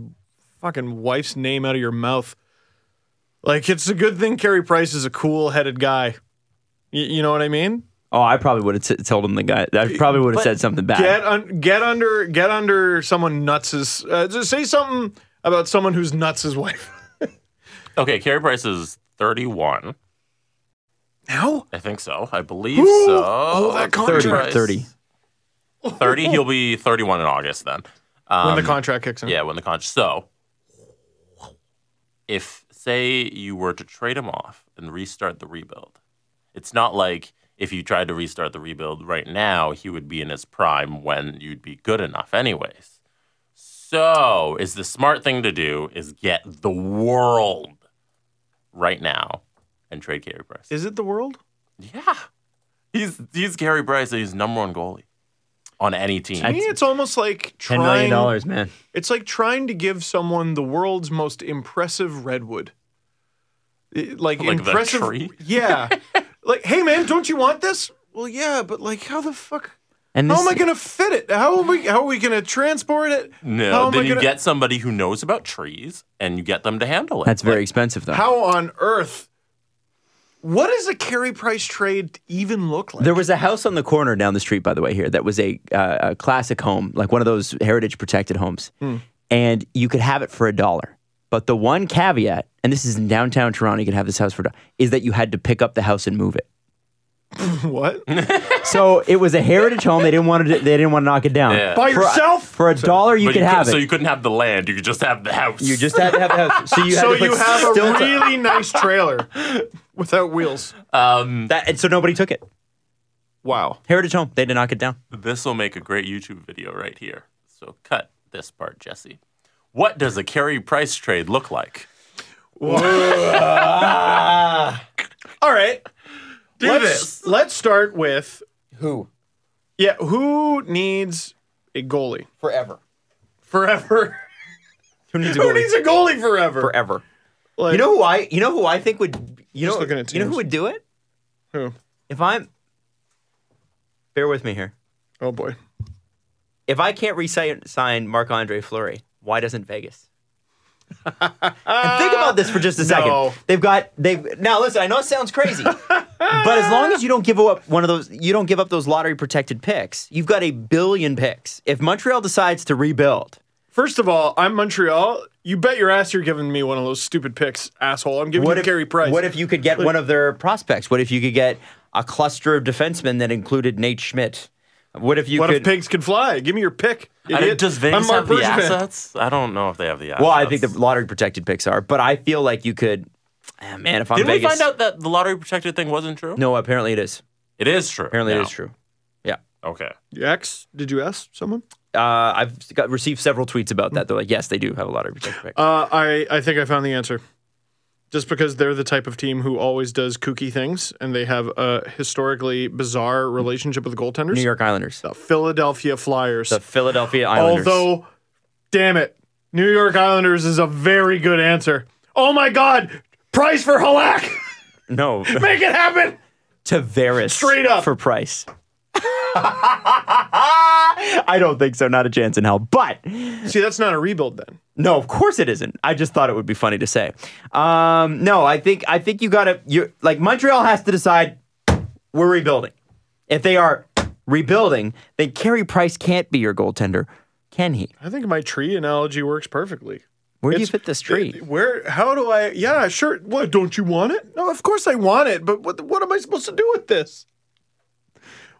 fucking wife's name out of your mouth. Like it's a good thing Carey Price is a cool-headed guy. Y- you know what I mean? Oh, I probably would have t- told him the guy. I probably would have said something bad. Get un- get under get under someone nuts's. Uh, just say something about someone who's nuts' his wife. Okay, Carey Price is 31. Now? I think so. I believe Ooh. so. Oh, that contract. 30, 30. 30, he'll be 31 in August then. Um, when the contract kicks in. Yeah, when the contract. So, if say you were to trade him off and restart the rebuild, it's not like if you tried to restart the rebuild right now, he would be in his prime when you'd be good enough, anyways. So, is the smart thing to do is get the world right now and trade Carey Price? Is it the world? yeah, he's he's Carey Price. He's number one goalie on any team. I mean, it's almost like Ten million trying. dollars, man. It's like trying to give someone the world's most impressive redwood. I- Like, Like the impressive. tree? Yeah. like, hey man, don't you want this? Well, yeah, but like, how the fuck? And How am I gonna fit it? How are we? How are we gonna transport it? No, am then you gonna- get somebody who knows about trees and you get them to handle it. that's very Like, expensive, though. How on earth? What does a Carey Price trade even look like? There was a house on the corner down the street, by the way, here that was a, uh, a classic home, like one of those heritage protected homes. And you could have it for a dollar. But the one caveat, and this is in downtown Toronto, you could have this house for a dollar, is that you had to pick up the house and move it. what? So it was a heritage home. They didn't want to. They didn't want to knock it down. Yeah. By For a- yourself? for a dollar, you but could you have it. So you couldn't have the land. You could just have the house. You just had to have the house. So you had So to you have a stilts- really nice trailer without wheels. um, that, and so nobody took it. Wow. Heritage home. They did knock it down. this will make a great YouTube video right here. So cut this part, Jesse. What does a Carey Price trade look like? All right. Let's, this. Let's start with Who yeah. Who needs a goalie forever? forever? Who needs a who goalie needs a goalie forever? forever? Like, You know who I? You know who I think would? You know? looking at you know who would do it? who? If I'm bear with me here. Oh boy. If I can't re-sign sign Marc Andre Fleury, why doesn't Vegas? and think about this for just a second. No. They've got they've now listen. I know it sounds crazy, but as long as you don't give up one of those, you don't give up those lottery protected picks. You've got a billion picks. If Montreal decides to rebuild, First of all, I'm Montreal. You bet your ass you're giving me one of those stupid picks, asshole. I'm giving what you if Carey Price. What if you could get one of their prospects? What if you could get a cluster of defensemen that included Nate Schmidt? What if you what could? if pigs can fly? Give me your pick. I mean, idiot. does I'm Vegas Mark have the assets? I don't know if they have the assets. well, I think the lottery protected picks are, but I feel like you could. Ah, man, if I'm Did we Vegas, find out that the lottery protected thing wasn't true? no, apparently it is. It is true. Apparently now. it is true. Yeah. Okay. You X? Did you ask someone? Uh, I've got received several tweets about that. They're like, yes, they do have a lottery protected pick. Uh, I I think I found the answer. Just because they're the type of team who always does kooky things, and they have a historically bizarre relationship with goaltenders. New York Islanders, The Philadelphia Flyers. the Philadelphia Islanders. Although, damn it, New York Islanders is a very good answer. Oh my God, price for Halak, no, make it happen. Tavares Straight up. for price. I don't think so. Not a chance in hell. But See, that's not a rebuild then. no, of course it isn't. I just thought it would be funny to say. Um, no, I think I think you got to you like Montreal has to decide we're rebuilding. If they are rebuilding, then Carey Price can't be your goaltender, can he? I think my tree analogy works perfectly. Where do you It's- fit this tree? it- where? How do I? Yeah, sure. What? Don't you want it? No, of course I want it. But what? What am I supposed to do with this?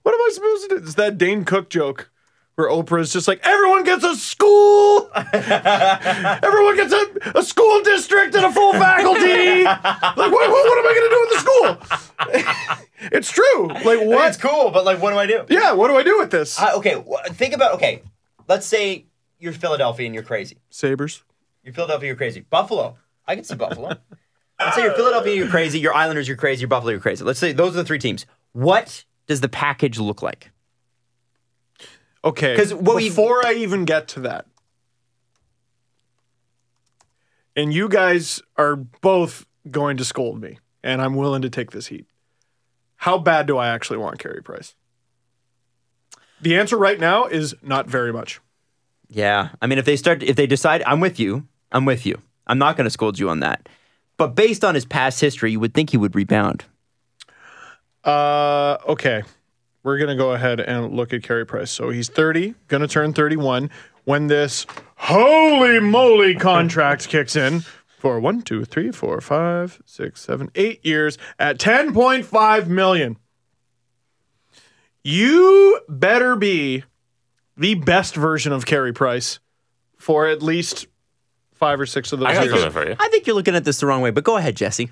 What am I supposed to do? It's that Dane Cook joke where Oprah is just like, everyone gets a school, everyone gets a, a school district and a full faculty. like, what, what, what am I going to do with the school? it's true. Like, what? cool, but like, what do I do? yeah, what do I do with this? Uh, okay, think about okay. Let's say you're Philadelphia and you're crazy. Sabres. You're Philadelphia, you're crazy. Buffalo, I can see Buffalo. Let's say you're Philadelphia, you're crazy. You're Islanders, you're crazy. You're Buffalo, you're crazy. Let's say those are the three teams. What does the package look like? Okay. 'Cause what we- before I even get to that, and you guys are both going to scold me, and I'm willing to take this heat. How bad do I actually want Carey Price? The answer right now is not very much. Yeah, I mean, if they start, if they decide, I'm with you. I'm with you. I'm not going to scold you on that. But based on his past history, you would think he would rebound. Uh, okay. We're going to go ahead and look at Carey Price. So he's 30, going to turn 31 when this holy moly contract kicks in for one, two, three, four, five, six, seven, eight years at 10.5 million. You better be the best version of Carey Price for at least five or six of those I got years. something for you. I think you're looking at this the wrong way. But go ahead, Jesse.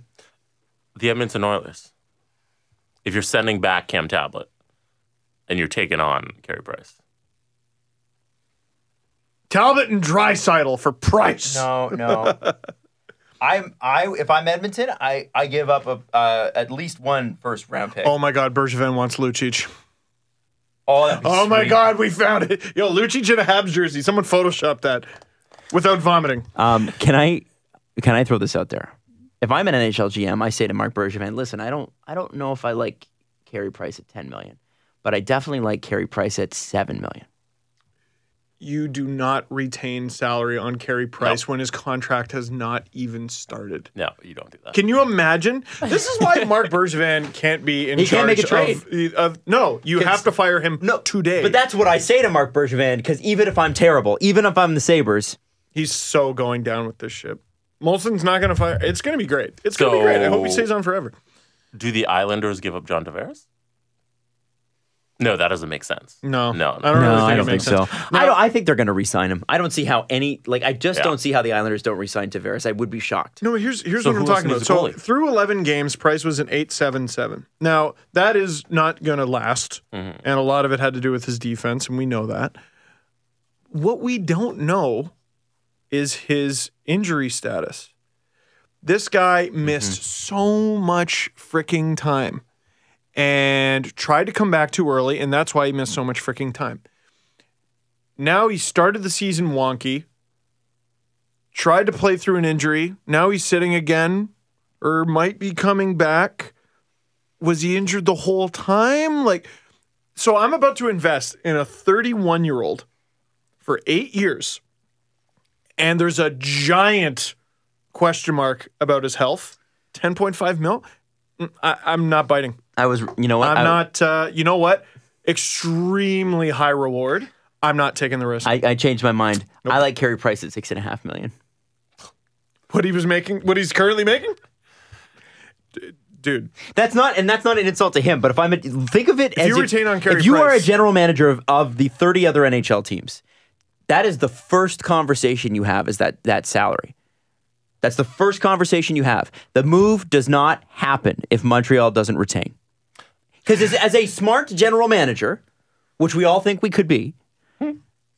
The Edmonton Oilers. If you're sending back Cam Talbot and you're taking on Carey Price. Talbot and Draisaitl for Price. No, no. I'm I if I'm Edmonton, I I give up a uh, at least one first round pick. Oh my God, Bergevin wants Lucic. Oh, that'd be Oh my. God, we found it. Yo, Lucic in a Habs jersey. Someone photoshopped that without vomiting. Um, can I can I throw this out there? If I'm an NHL GM, I say to Marc Bergevin, listen, I don't I don't know if I like Carey Price at 10 million, but I definitely like Carey Price at 7 million. You do not retain salary on Carey Price when his contract has not even started. No, you don't do that. Can you imagine? This is why Marc Bergevin can't be in He charge can't make a Of, of. No, you have to fire him no, today. But that's what I say to Marc Bergevin because even if I'm terrible, even if I'm the Sabres, He's so going down with this ship. Molson's not going to fire. It's going to be great. It's going to be great. I hope he stays on forever. Do the Islanders give up John Tavares? No, that doesn't make sense. No, No, I don't no, really think I don't think so. sense. I don't. I think they're going to re-sign him. I don't see how any like I just Yeah. don't see how the Islanders don't re-sign Tavares. I would be shocked. No, here's here's So what I'm talking about. So through 11 games, Price was an 8.77. Now that is not going to last, Mm-hmm. and a lot of it had to do with his defense, and we know that. What we don't know is his injury status. This guy missed so much freaking time and tried to come back too early, and that's why he missed so much freaking time. Now he started the season wonky, tried to play through an injury. Now he's sitting again, or might be coming back. Was he injured the whole time? Like, so I'm about to invest in a 31 year old for eight years, and there's a giant question mark about his health. 10.5 mil. Mm, I, I'm not biting. I was, you know what? I'm I, not. Uh, you know what? Extremely high reward. I'm not taking the risk. I, I changed my mind. I like Carey Price at six and a half million. what he was making, what he's currently making, D- dude. That's not, and that's not an insult to him. But if I'm, a, think of it as you retain on Carey if you are a general manager of, of the 30 other NHL teams, that is the first conversation you have. Is that that salary? That's the first conversation you have. The move does not happen if Montreal doesn't retain. Because as, as a smart general manager, which we all think we could be,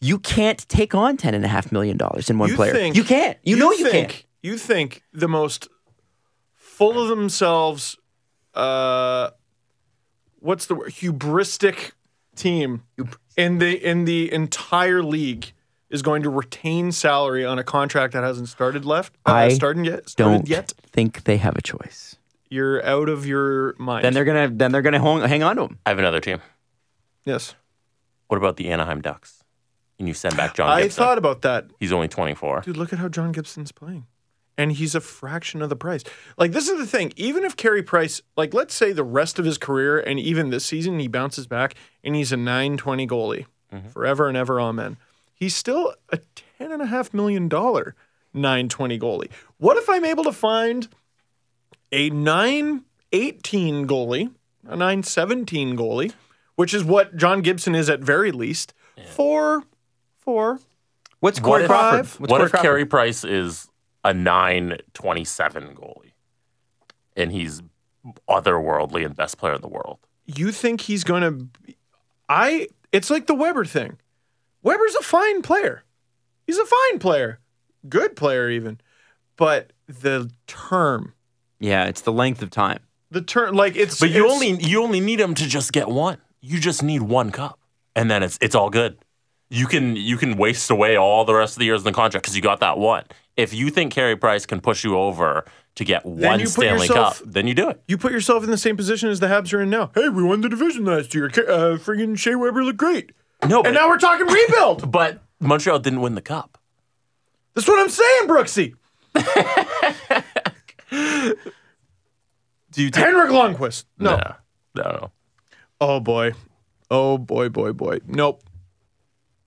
you can't take on ten and a half million dollars in one You player. think you can't. You, know you think, can't. You think the most full of themselves, uh, what's the word? Hubristic team in the in the entire league is going to retain salary on a contract that hasn't started left. Uh, I started yet. Started Don't yet. think they have a choice. You're out of your mind. Then they're gonna then they're gonna hang, hang on to him. I have another team. yes. What about the Anaheim Ducks? And you send back John I Gibson. thought about that. He's only 24. Dude, look at how John Gibson's playing. And he's a fraction of the price. Like, this is the thing. Even if Carey Price, like, let's say the rest of his career and even this season, he bounces back and he's a 920 goalie mm-hmm. forever and ever, amen. He's still a $10.5 million 920 goalie. What if I'm able to find a 918 goalie, a 917 goalie, which is what John Gibson is at very least, for, for What's What Corey if- Crawford? Five? What's what Corey if Crawford? Carey Price is a 927 goalie and he's otherworldly and best player in the world? you think he's going to I it's like the Weber thing. Weber's a fine player. He's a fine player. Good player even. But the term, Yeah, it's the length of time. the turn, like it's But you it's- only you only need them to just get one. You just need one cup, and then it's it's all good. You can you can waste away all the rest of the years in the contract because you got that one. If you think Carey Price can push you over to get one Stanley yourself- Cup, then you do it. you put yourself in the same position as the Habs are in now. Hey, we won the division last year. Uh, friggin' Shea Weber looked great. No, but, And now we're talking rebuild. but Montreal didn't win the cup. That's what I'm saying, Brooksy. Do you take Henrik Lundqvist. No. no, no, no. Oh boy. Oh boy, boy, boy. Nope.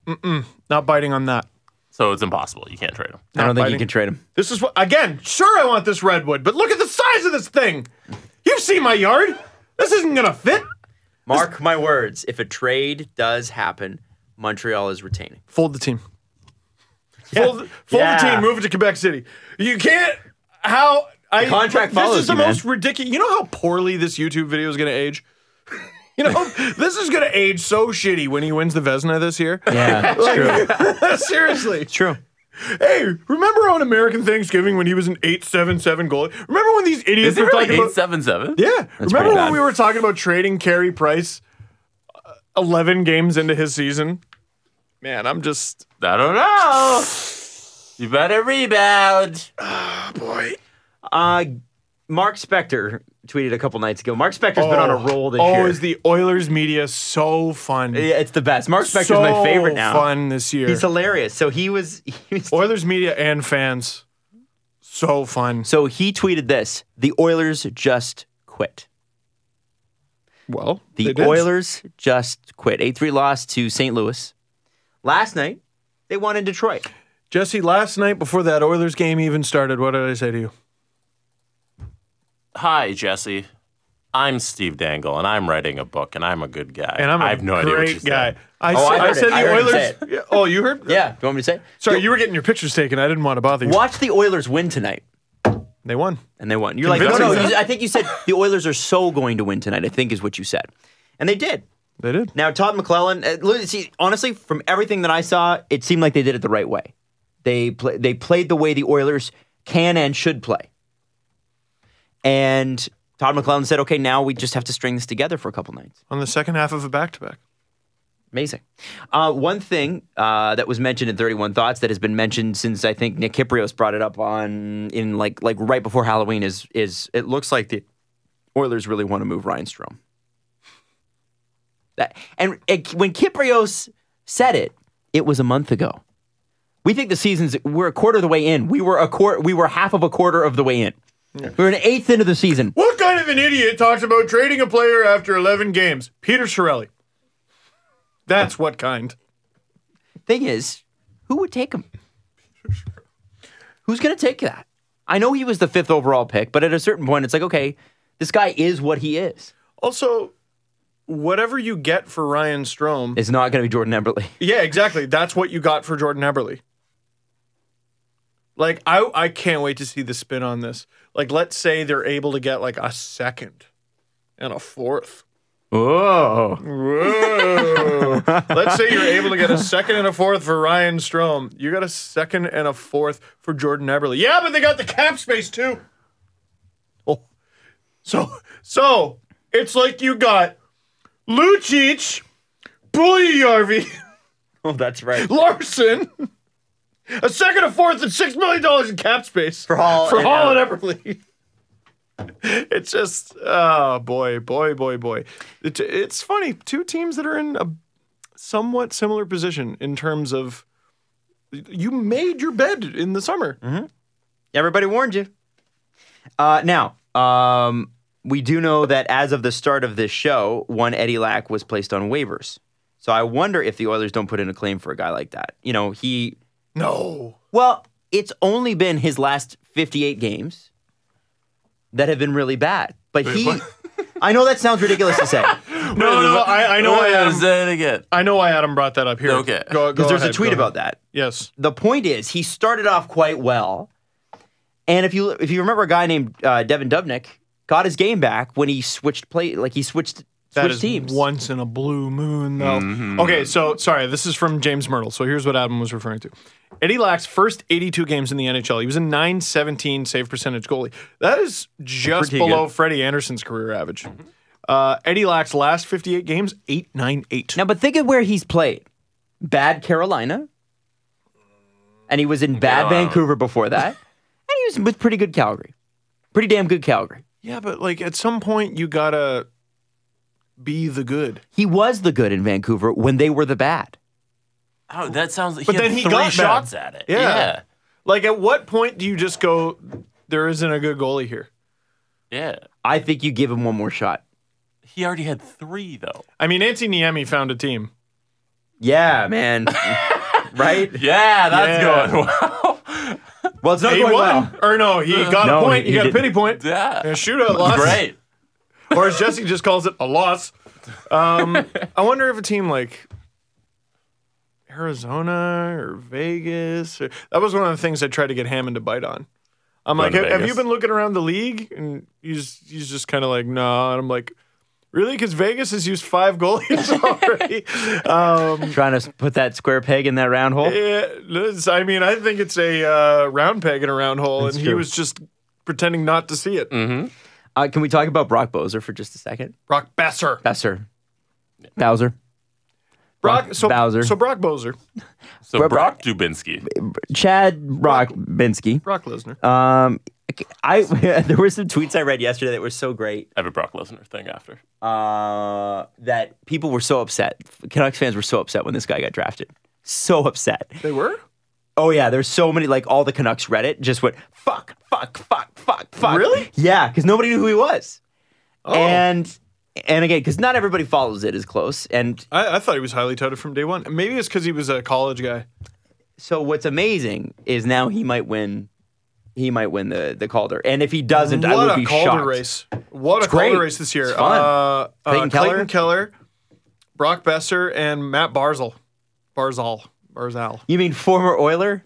Mm-mm. Not biting on that. So it's impossible. You can't trade him. I don't Not think biting. you can trade him. This is what again. Sure, I want this redwood, but look at the size of this thing. You've seen my yard. This isn't gonna fit. Mark my words. If a trade does happen, Montreal is retaining. Fold the team. Fold, fold Yeah. the team. Move it to Quebec City. You can't. How I contract This is the you, most ridiculous. You know how poorly this YouTube video is gonna age. You know, this is gonna age so shitty when he wins the Vezina this year. Yeah, it's true. Seriously. True. Hey, remember on American Thanksgiving when he was an eight seven seven goalie? Remember when these idiots Is were really talking about eight seven seven? Yeah. Remember when bad. we were talking about trading Carey Price uh, 11 games into his season? Man, I'm just, I don't know. You better rebound. Oh, boy. Uh, Mark Spector tweeted a couple nights ago. Mark Spector's been on a roll this oh, year. is the Oilers media so fun? yeah, it's the best. Mark Spector's so my favorite now. fun this year. He's hilarious. So he was, he was Oilers media and fans, so fun. so he tweeted this: the Oilers just quit. Well, The. Oilers just quit. 8-3 loss to St. Louis. Last night, they won in Detroit. Jesse, last night before that Oilers game even started, what did I say to you? Hi, Jesse. I'm Steve Dangle, and I'm writing a book, and I'm a good guy. And I'm a I have no idea what great you said. guy. I, Oh, said, I I, heard said it. I the heard him Oilers. say Yeah, Oh, you heard? Yeah. Do you want me to say? it? Sorry, you were getting your pictures taken. I didn't want to bother you. Watch the Oilers win tonight. They won. And they won. You're like, no, no. Convincing. you- I think you said the Oilers are so going to win tonight. I think is what you said, and they did. They did. Now Todd McLellan. Uh, look, see, honestly, from everything that I saw, it seemed like they did it the right way. They play, they played the way the Oilers can and should play. And Todd McLellan said, "Okay, now we just have to string this together for a couple nights." On the second half of a back to back. Amazing. Uh, one thing uh, that was mentioned in 31 Thoughts that has been mentioned since I think Nick Kypreos brought it up on in like like right before Halloween is is it looks like the Oilers really want to move Ryan Strome. That and it, when Kypreos said it, it was a month ago. We think the season's we're a quarter of the way in. We were a quarter. We were half of a quarter of the way in. We're an eighth into the season. What kind of an idiot talks about trading a player after 11 games? Peter Chiarelli. That's what kind. Thing is, who would take him? Who's going to take that? I know he was the fifth overall pick, but at a certain point, it's like, okay, this guy is what he is. Also, whatever you get for Ryan Strome, It's not going to be Jordan Eberle. yeah, exactly. That's what you got for Jordan Eberle. Like I, I can't wait to see the spin on this. Like, let's say they're able to get like a second and a fourth. Oh, Whoa. let's say you're able to get a second and a fourth for Ryan Strome. You got a second and a fourth for Jordan Eberle. Yeah, but they got the cap space too. Oh, so so it's like you got Lucic, Puljujärvi, oh, that's right. Larsson, a second, a fourth, and six million dollars in cap space For Hall for and Hall and. Eberle. It's just oh boy, boy, boy, boy. It, it's funny. Two teams that are in a somewhat similar position in terms of you made your bed in the summer. Everybody warned you. Uh, now, um, we do know that as of the start of this show, one Eddie Lack was placed on waivers. So I wonder if the Oilers don't put in a claim for a guy like that. You know, he No, Well, it's only been his last 58 games that have been really bad. But he, I know that sounds ridiculous to say no, no. I, I know. Why Adam, Say it again. I know why Adam brought that up here. Okay. go, go because there's a tweet about that. Yes, The point is, he started off quite well, and if you if you remember a guy named uh, Devan Dubnyk got his game back when he switched play, like he switched that switched is teams. once in a blue moon, though. Okay, so sorry. This is from James Mirtle. So here's what Adam was referring to. Eddie Lack's first 82 games in the NHL. He was a 917 save percentage goalie. That is just Pretty below good. Freddie Andersen's career average. Uh, Eddie Lack's last 58 games, 898. Now, but think of where he's played: bad Carolina, and he was in bad Yeah. Vancouver before that, and he was with pretty good Calgary, pretty damn good Calgary. Yeah, but like at some point you gotta be the good. He was the good in Vancouver when they were the bad. Oh, that sounds like But he then he three got bad. shots at it. Yeah. yeah. Like at what point do you just go, there isn't a good goalie here? Yeah. I think you give him one more shot. He already had three though. I mean, Antti Niemi found a team. Yeah, man. right? Yeah, that's Yeah. going well. Well, it's not He going won. well. Or no, he got No, a point. he- He, he got a didn't. pity point. yeah. And a shootout loss. Great. Or as Jesse just calls it, a loss. Um, I wonder if a team like Arizona or Vegas. Or, that was one of the things I tried to get Hammond to bite on. I'm Going like, have, have you been looking around the league? And he's he's just kind of like, no. And I'm like, really? Because Vegas has used five goalies already. um, Trying to put that square peg in that round hole. yeah, I mean, I think it's a uh, round peg in a round hole, and he was just pretending not to see it. Uh, can we talk about Brock Boser for just a second? Brock Besser. Besser. Bowser. Brock, so, Bowser. so Brock Boser. So Bro- Brock Dubinsky. Chad Brock Binsky. Brock Lesnar. Um, I there were some tweets I read yesterday that were so great. I have a Brock Lesnar thing after. Uh, that people were so upset. Canucks fans were so upset when this guy got drafted. So upset. They were? Oh yeah, there's so many like all the Canucks Reddit just went fuck, fuck, fuck, fuck, fuck. Really? Yeah, because nobody knew who he was. Oh. And and again, because not everybody follows it as close. And I, I thought he was highly touted from day one. Maybe it's because he was a college guy. so what's amazing is now he might win. He might win the the Calder, and if he doesn't, I what would a be Calder shocked. race. What a great. Calder race this year. It's fun. Uh, Clayton uh, Keller? Clayton Keller, Brock Boeser, and Matt Barzal. Barzal. Barzal. You mean former Oiler?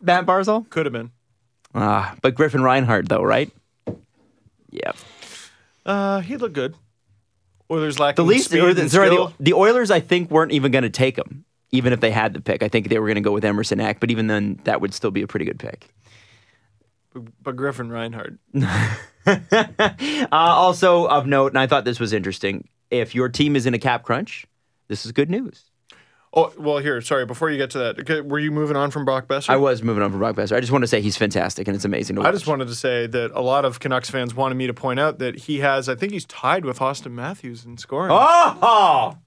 Matt Barzal? Could have been. Ah, but Griffin Reinhart though, right? Yeah. Uh, he looked good. Oilers lacking The least, the, sorry, the, the Oilers, I think, weren't even going to take him, even if they had the pick. I think they were going to go with Emerson Eck, but even then, that would still be a pretty good pick. but Griffin Reinhart. Uh, also of note, and I thought this was interesting, if your team is in a cap crunch, this is good news. Oh well, here. Sorry, before you get to that, okay, were you moving on from Brock Boeser? I was moving on from Brock Boeser. I just want to say he's fantastic and it's amazing to watch. I just wanted to say that a lot of Canucks fans wanted me to point out that he has, I think he's tied with Auston Matthews in scoring. Oh!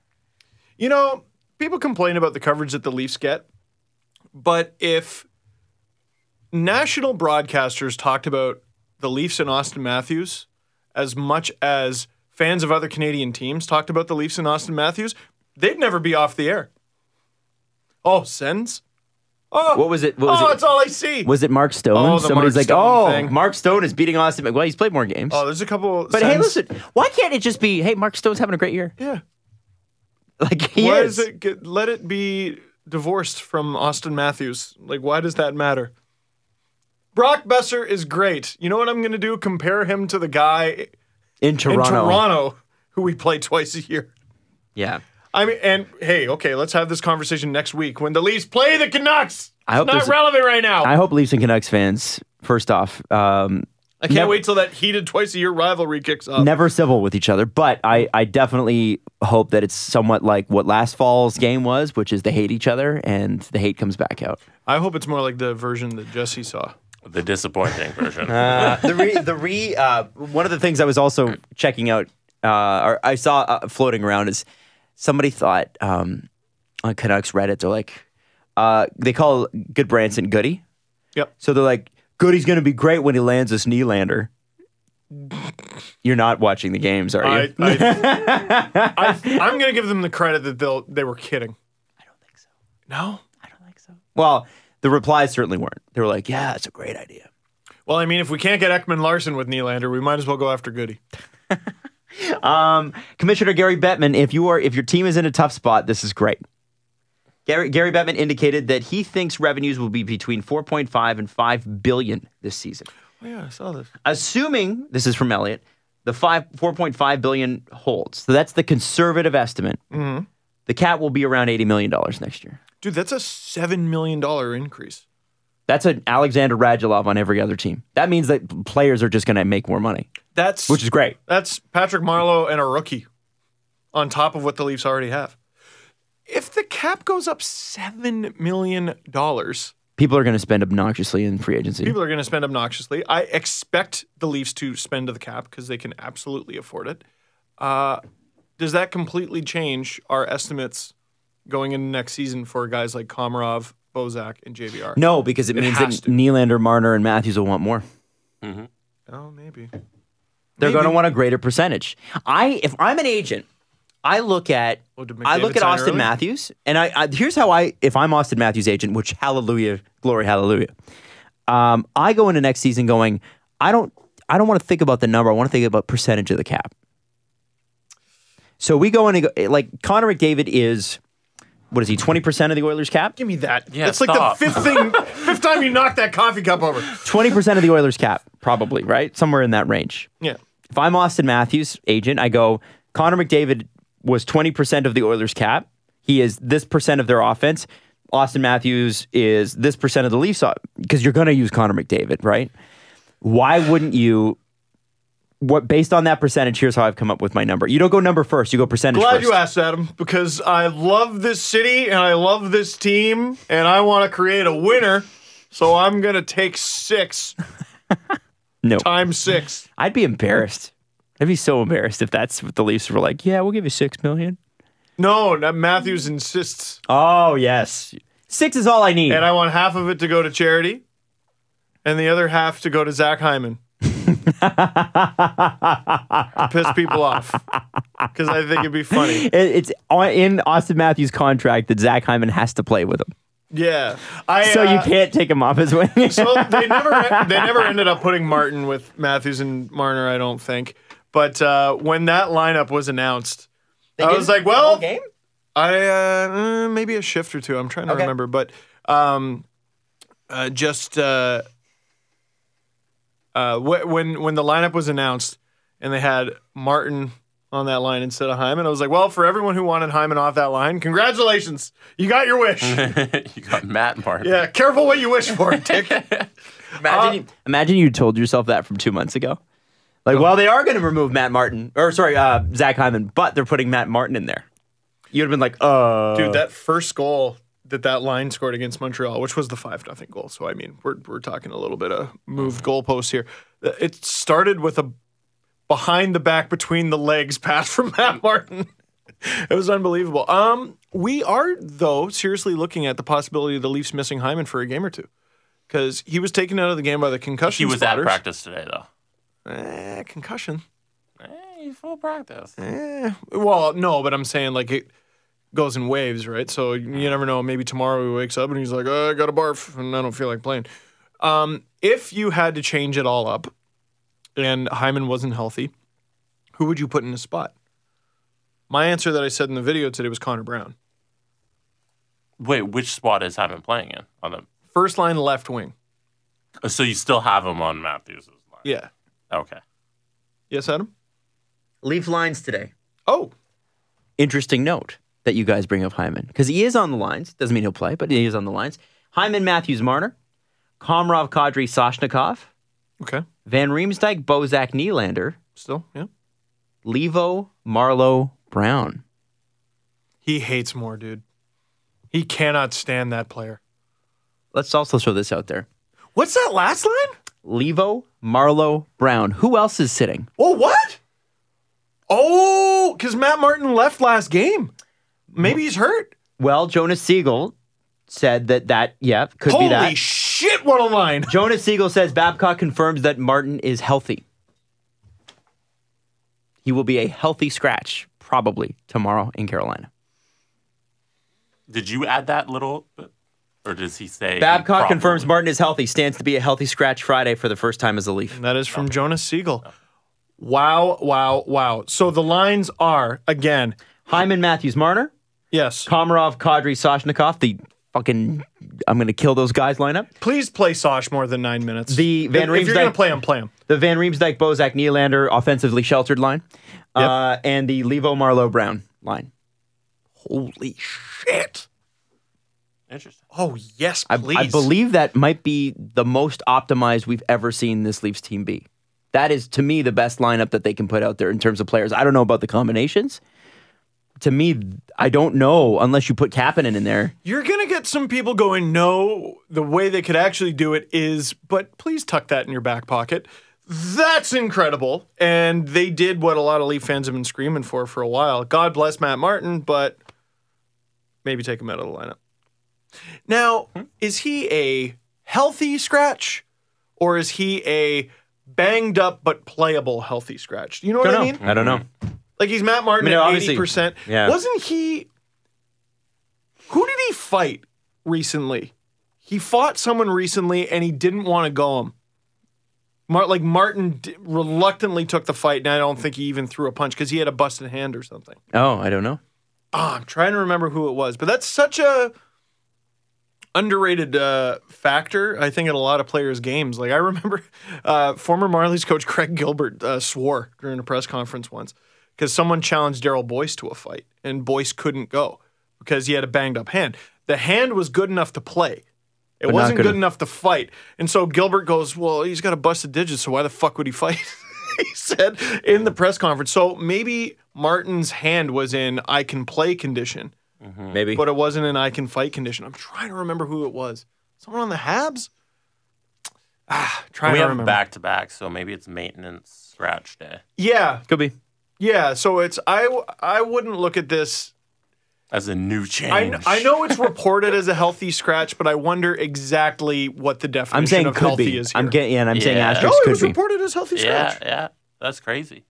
You know, people complain about the coverage that the Leafs get, but if national broadcasters talked about the Leafs and Auston Matthews as much as fans of other Canadian teams talked about the Leafs and Auston Matthews, they'd never be off the air. Oh, sends? Oh, What was it? What was oh, it? it's all I see. Was it Mark Stone? Oh, Somebody's Mark like, Stone oh, thing. Mark Stone is beating Auston. Well, he's played more games. oh, there's a couple. but hey, listen, why can't it just be, hey, Mark Stone's having a great year? Yeah. Like he Why is. it get, let it be divorced from Auston Matthews? Like, why does that matter? Brock Boeser is great. You know what I'm going to do? Compare him to the guy in Toronto. in Toronto who we play twice a year. Yeah. I mean, and hey, okay, let's have this conversation next week when the Leafs play the Canucks. I hope it's not there's- relevant right now. I I, hope Leafs and Canucks fans, first off, um, I can't never- wait till that heated twice a year rivalry kicks off. never civil with each other, but I, I definitely hope that it's somewhat like what last fall's game was, which is they hate each other and the hate comes back out. I hope it's more like the version that Jesse saw. The disappointing version. the re, the re, uh, one of the things I was also checking out, uh, or I saw uh, floating around is somebody thought um, on Canucks Reddit, they're like, uh, they call Gudbranson Goody. Yep. So they're like, Goody's going to be great when he lands this Nylander. You're not watching the games, are you? I, I, I, I'm going to give them the credit that they'll they were kidding. I don't think so. No. I don't think so. Well, the replies certainly weren't. They were like, yeah, it's a great idea. Well, I mean, if we can't get Ekman Larsson with Nylander, we might as well go after Goody. Um, Commissioner Gary Bettman, if you are if your team is in a tough spot, this is great. Gary Gary Bettman indicated that he thinks revenues will be between 4.5 and 5 billion this season. Oh, yeah, I saw this. Assuming this is from Elliotte, the 5 4.5 billion holds. So that's the conservative estimate. The cap will be around 80 million dollars next year. Dude, that's a $7 million increase. That's an Alexander Radulov on every other team. That means that players are just going to make more money, That's which is great. That's Patrick Marleau and a rookie on top of what the Leafs already have. If the cap goes up $7 million, People are going to spend obnoxiously in free agency. people are going to spend obnoxiously. I expect the Leafs to spend to the cap because they can absolutely afford it. Uh, does that completely change our estimates going into next season for guys like Komarov, Bozak, and JVR? no, because it, It means that to. Nylander, Marner, and Matthews will want more. Oh, maybe. They're going to want a greater percentage. I, if I'm an agent, I look at, Oh, did I look at Auston early? Matthews, and I, I here's how I, if I'm Auston Matthews' agent, which hallelujah, glory, hallelujah, um, I go into next season going, I don't, I don't want to think about the number. I want to think about percentage of the cap. So we go in and go, like Connor McDavid is, what is he, 20% of the Oilers cap? Give me that. Yeah, That's like the fifth thing, fifth time you knocked that coffee cup over. 20% of the Oilers cap, probably, right? Somewhere in that range. Yeah. If I'm Auston Matthews' agent, I go, Connor McDavid was 20% of the Oilers' cap. He is this percent of their offense. Auston Matthews is this percent of the Leafs because you're going to use Connor McDavid, right? Why wouldn't you? What based on that percentage? Here's how I've come up with my number. You don't go number first. You go percentage Glad first. you asked, Adam, because I love this city and I love this team and I want to create a winner. So I'm going to take six no, times six. I'd be embarrassed. I'd be so embarrassed if that's what the Leafs were like. Yeah, we'll give you six million. No, Matthews insists. Oh yes, six is all I need. And I want half of it to go to charity and the other half to go to Zach Hyman. Piss people off. Because I think it'd be funny. It- it's in Auston Matthews' contract that Zach Hyman has to play with him, Yeah. I, so you uh, can't take him off his wing. so they never they never ended up putting Martin with Matthews and Marner, I don't think. But uh, when that lineup was announced, I was like, well, game. I uh, mm, maybe a shift or two. I'm trying to Okay. remember, but um, uh, just uh, uh, wh- when when the lineup was announced and they had Martin on that line instead of Hyman, I was like, well, for everyone who wanted Hyman off that line, congratulations, you got your wish. you got Matt Martin. yeah, careful what you wish for, Dick. Imagine, you, imagine you told yourself that from two months ago. Like, well, they are going to remove Matt Martin, or sorry, uh, Zach Hyman, but they're putting Matt Martin in there. you'd have been like, uh. Dude, that first goal that that line scored against Montreal, which was the five nothing goal. So I mean, we're we're talking a little bit of moved goalposts here. Uh, It started with a behind the back between the legs pass from Matt Martin. it was unbelievable. Um, we are though seriously looking at the possibility of the Leafs missing Hyman for a game or two because he was taken out of the game by the concussion. He was at practice today, though. Eh, concussion. Hey, full practice. Eh, well, no, but I'm saying like it goes in waves, right? So you never know. Maybe tomorrow he wakes up and he's like, oh, I got a barf and I don't feel like playing. Um, if you had to change it all up and Hyman wasn't healthy, who would you put in his spot? My answer that I said in the video today was Connor Brown. Wait, which spot is Hyman playing in? On the First line left wing. oh, so you still have him on Matthews' line? Yeah. Okay. Yes, Adam? Leaf lines today. Oh, Interesting note that you guys bring up Hyman because he is on the lines. Doesn't mean he'll play, but he is on the lines. Hyman, Matthews, Marner, Komarov, Kadri, Soshnikov, okay. Van Riemsdyk, Bozak, Nylander, Still, yeah. Leivo, Marleau, Brown. He hates Moore, dude. He cannot stand that player. Let's also throw this out there. What's that last line? Leivo, Marleau, Brown. Who else is sitting? Oh, what? Oh, because Matt Martin left last game. Maybe he's hurt. Well, Jonas Siegel said that that, yeah, could be Holy that. Shit, what a line. Jonas Siegel says Babcock confirms that Martin is healthy. He will be a healthy scratch probably tomorrow in Carolina. Did you add that little, bit? or does he say? Babcock probably- confirms Martin is healthy, stands to be a healthy scratch Friday for the first time as a Leaf. That is from oh. Jonas Siegel. Oh. Wow, wow, wow. So the lines are, again, Hyman, Matthews, Marner, yes. Komarov, Kadri, Soshnikov, the fucking I'm going to kill those guys lineup. Please play Sosh more than nine minutes. The Van if, if you're gonna play him, play him. The Van Riemsdyk, Bozak, Nylander offensively sheltered line, uh, and the Leivo, Marleau, Brown line. Holy shit. Interesting. Oh, yes, I. I believe that might be the most optimized we've ever seen this Leafs team be. That is, to me, the best lineup that they can put out there in terms of players. I don't know about the combinations. To me, I don't know unless you put Kapanen in there. You're going to get some people going, no, the way they could actually do it is, but please tuck that in your back pocket. That's incredible. And they did what a lot of Leaf fans have been screaming for for a while. God bless Matt Martin, but maybe take him out of the lineup. Now, hmm? is he a healthy scratch or is he a banged up but playable healthy scratch? Do you know what I mean? I don't know. Mm-hmm. Like he's Matt Martin I mean, at eighty percent. yeah. Wasn't he? Who did he fight recently? He fought someone recently, and he didn't want to go him. Mar- like Martin d- reluctantly took the fight, and I don't think he even threw a punch because he had a busted hand or something. Oh, I don't know. Ah, I'm trying to remember who it was, but that's such a underrated uh, factor. I think in a lot of players' games. Like I remember, uh, former Marlies coach Greg Gilbert uh, swore during a press conference once because someone challenged Daryl Boyce to a fight, and Boyce couldn't go because he had a banged up hand. The hand was good enough to play. It But wasn't good good, enough to fight. And so Gilbert goes, Well, he's got a busted digit, so why the fuck would he fight? he said in the press conference. So maybe Martin's hand was in I can play condition, Maybe. but it wasn't in I can fight condition. I'm trying to remember who it was. Someone on the Habs? Ah, trying we to have remember. back to back, so maybe it's maintenance scratch day. Yeah, Could be. Yeah. So it's I I wouldn't look at this As a new change. I, kn- I know it's reported as a healthy scratch, but I wonder exactly what the definition I'm saying of could healthy be. is here. I'm getting, yeah, and I'm saying Yeah. asterisk no, it could was be. reported as healthy Yeah, scratch. yeah. That's crazy.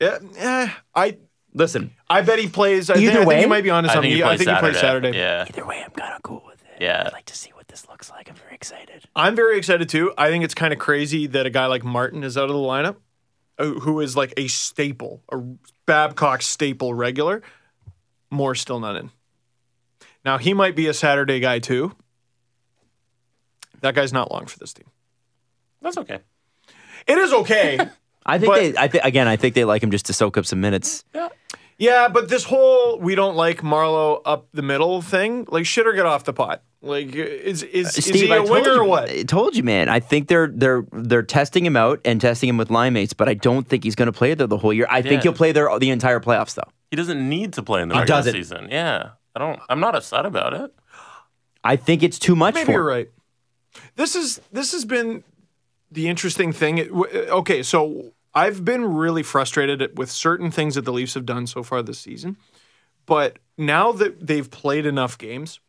Yeah, eh, I Listen, I bet he plays. I, think, Either I think way, he might be onto I something. think he I plays think he Saturday. plays Saturday. Yeah. either way, I'm kind of cool with it. Yeah. I'd like to see what this looks like. I'm very excited. I'm very excited too. I think it's kind of crazy that a guy like Martin is out of the lineup, Uh, who is like a staple, a Babcock staple regular. Moore still not in. Now he might be a Saturday guy too. That guy's not long for this team. That's okay. It is okay. I think But- they. I think again. I think they like him just to soak up some minutes. yeah, but this whole we don't like Marleau up the middle thing, like shit or get off the pot. Like is is, is he a told winger you, or what? I told you, man. I think they're they're they're testing him out and testing him with line mates, but I don't think he's going to play there the whole year. I think he'll play there the entire playoffs, though. He doesn't need to play in the He regular doesn't. season. Yeah. I don't I'm not upset about it. I think it's too much Maybe for you're him. right. This is this has been the interesting thing. Okay, so I've been really frustrated with certain things that the Leafs have done so far this season, but now that they've played enough games,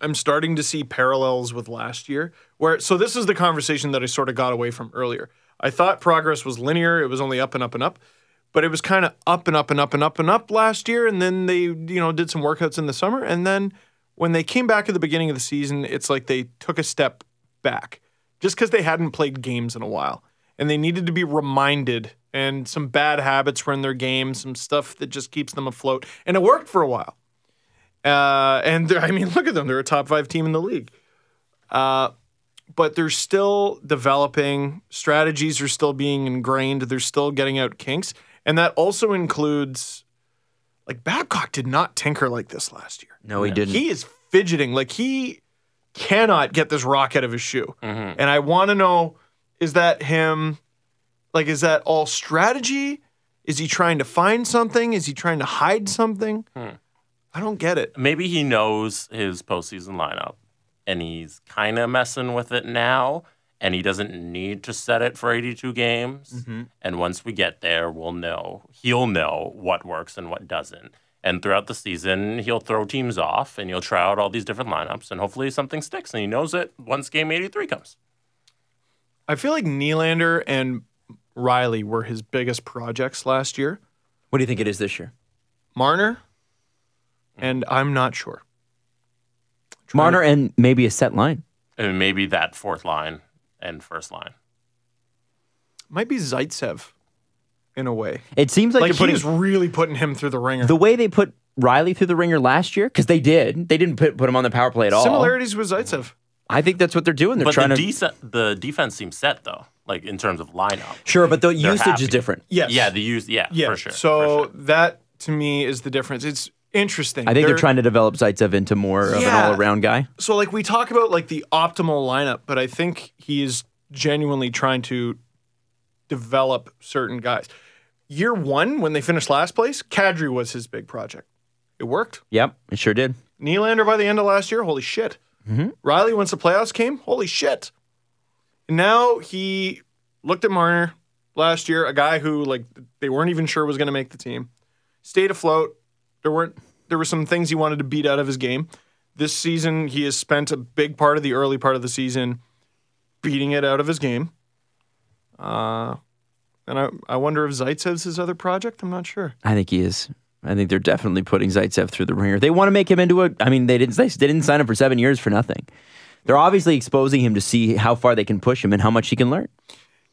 I'm starting to see parallels with last year. Where so this is the conversation that I sort of got away from earlier. I thought progress was linear; it was only up and up and up. But it was kind of up and up and up and up and up last year, and then they, you know, did some workouts in the summer, and then when they came back at the beginning of the season, it's like they took a step back just because they hadn't played games in a while, and they needed to be reminded. And some bad habits were in their game, some stuff that just keeps them afloat, and it worked for a while. Uh, and I mean, look at them; they're a top five team in the league. Uh, but they're still developing. Strategies are still being ingrained. They're still getting out kinks, and that also includes like Babcock did not tinker like this last year. No, he didn't. He is fidgeting like he cannot get this rock out of his shoe. And I want to know is that him like is that all strategy? Is he trying to find something? Is he trying to hide something? I don't get it. Maybe he knows his postseason lineup and he's kind of messing with it now and he doesn't need to set it for 82 games. Mm-hmm. And once we get there, we'll know. He'll know what works and what doesn't. And throughout the season, he'll throw teams off and he'll try out all these different lineups and hopefully something sticks. And he knows it once game 83 comes. I feel like Nylander and Rielly were his biggest projects last year. What do you think it is this year? Marner, and I'm not sure. Marner and maybe a set line. And maybe that fourth line and first line. Might be Zaitsev in a way. It seems like, Like you're putting he's really putting him through the ringer. the way they put Rielly through the ringer last year because they did. They didn't put, put him on the power play at all. Similarities with Zaitsev. I think that's what they're doing. They're But trying the, to the defense seems set, though, like in terms of lineup. sure, but the usage happy. is different. Yes. Yeah, the use, yeah, Yeah. for sure. So for sure. that to me is the difference. It's interesting. I think they're, trying to develop Zaitsev into more of Yeah. an all-around guy. So like we talk about like the optimal lineup, but I think he is genuinely trying to develop certain guys. Year one, when they finished last place, Kadri was his big project. It worked. Yep, it sure did. Nylander by the end of last year, holy shit. Rielly, once the playoffs came, holy shit. And now he looked at Marner last year, a guy who like they weren't even sure was going to make the team. Stayed afloat. There weren't there were some things he wanted to beat out of his game. This season, he has spent a big part of the early part of the season beating it out of his game. Uh, and I, I wonder if Zaitsev's his other project. I'm not sure. I think he is. I think they're definitely putting Zaitsev through the ringer. They want to make him into a. I mean, they didn't. They didn't sign him for seven years for nothing. They're obviously exposing him to see how far they can push him and how much he can learn.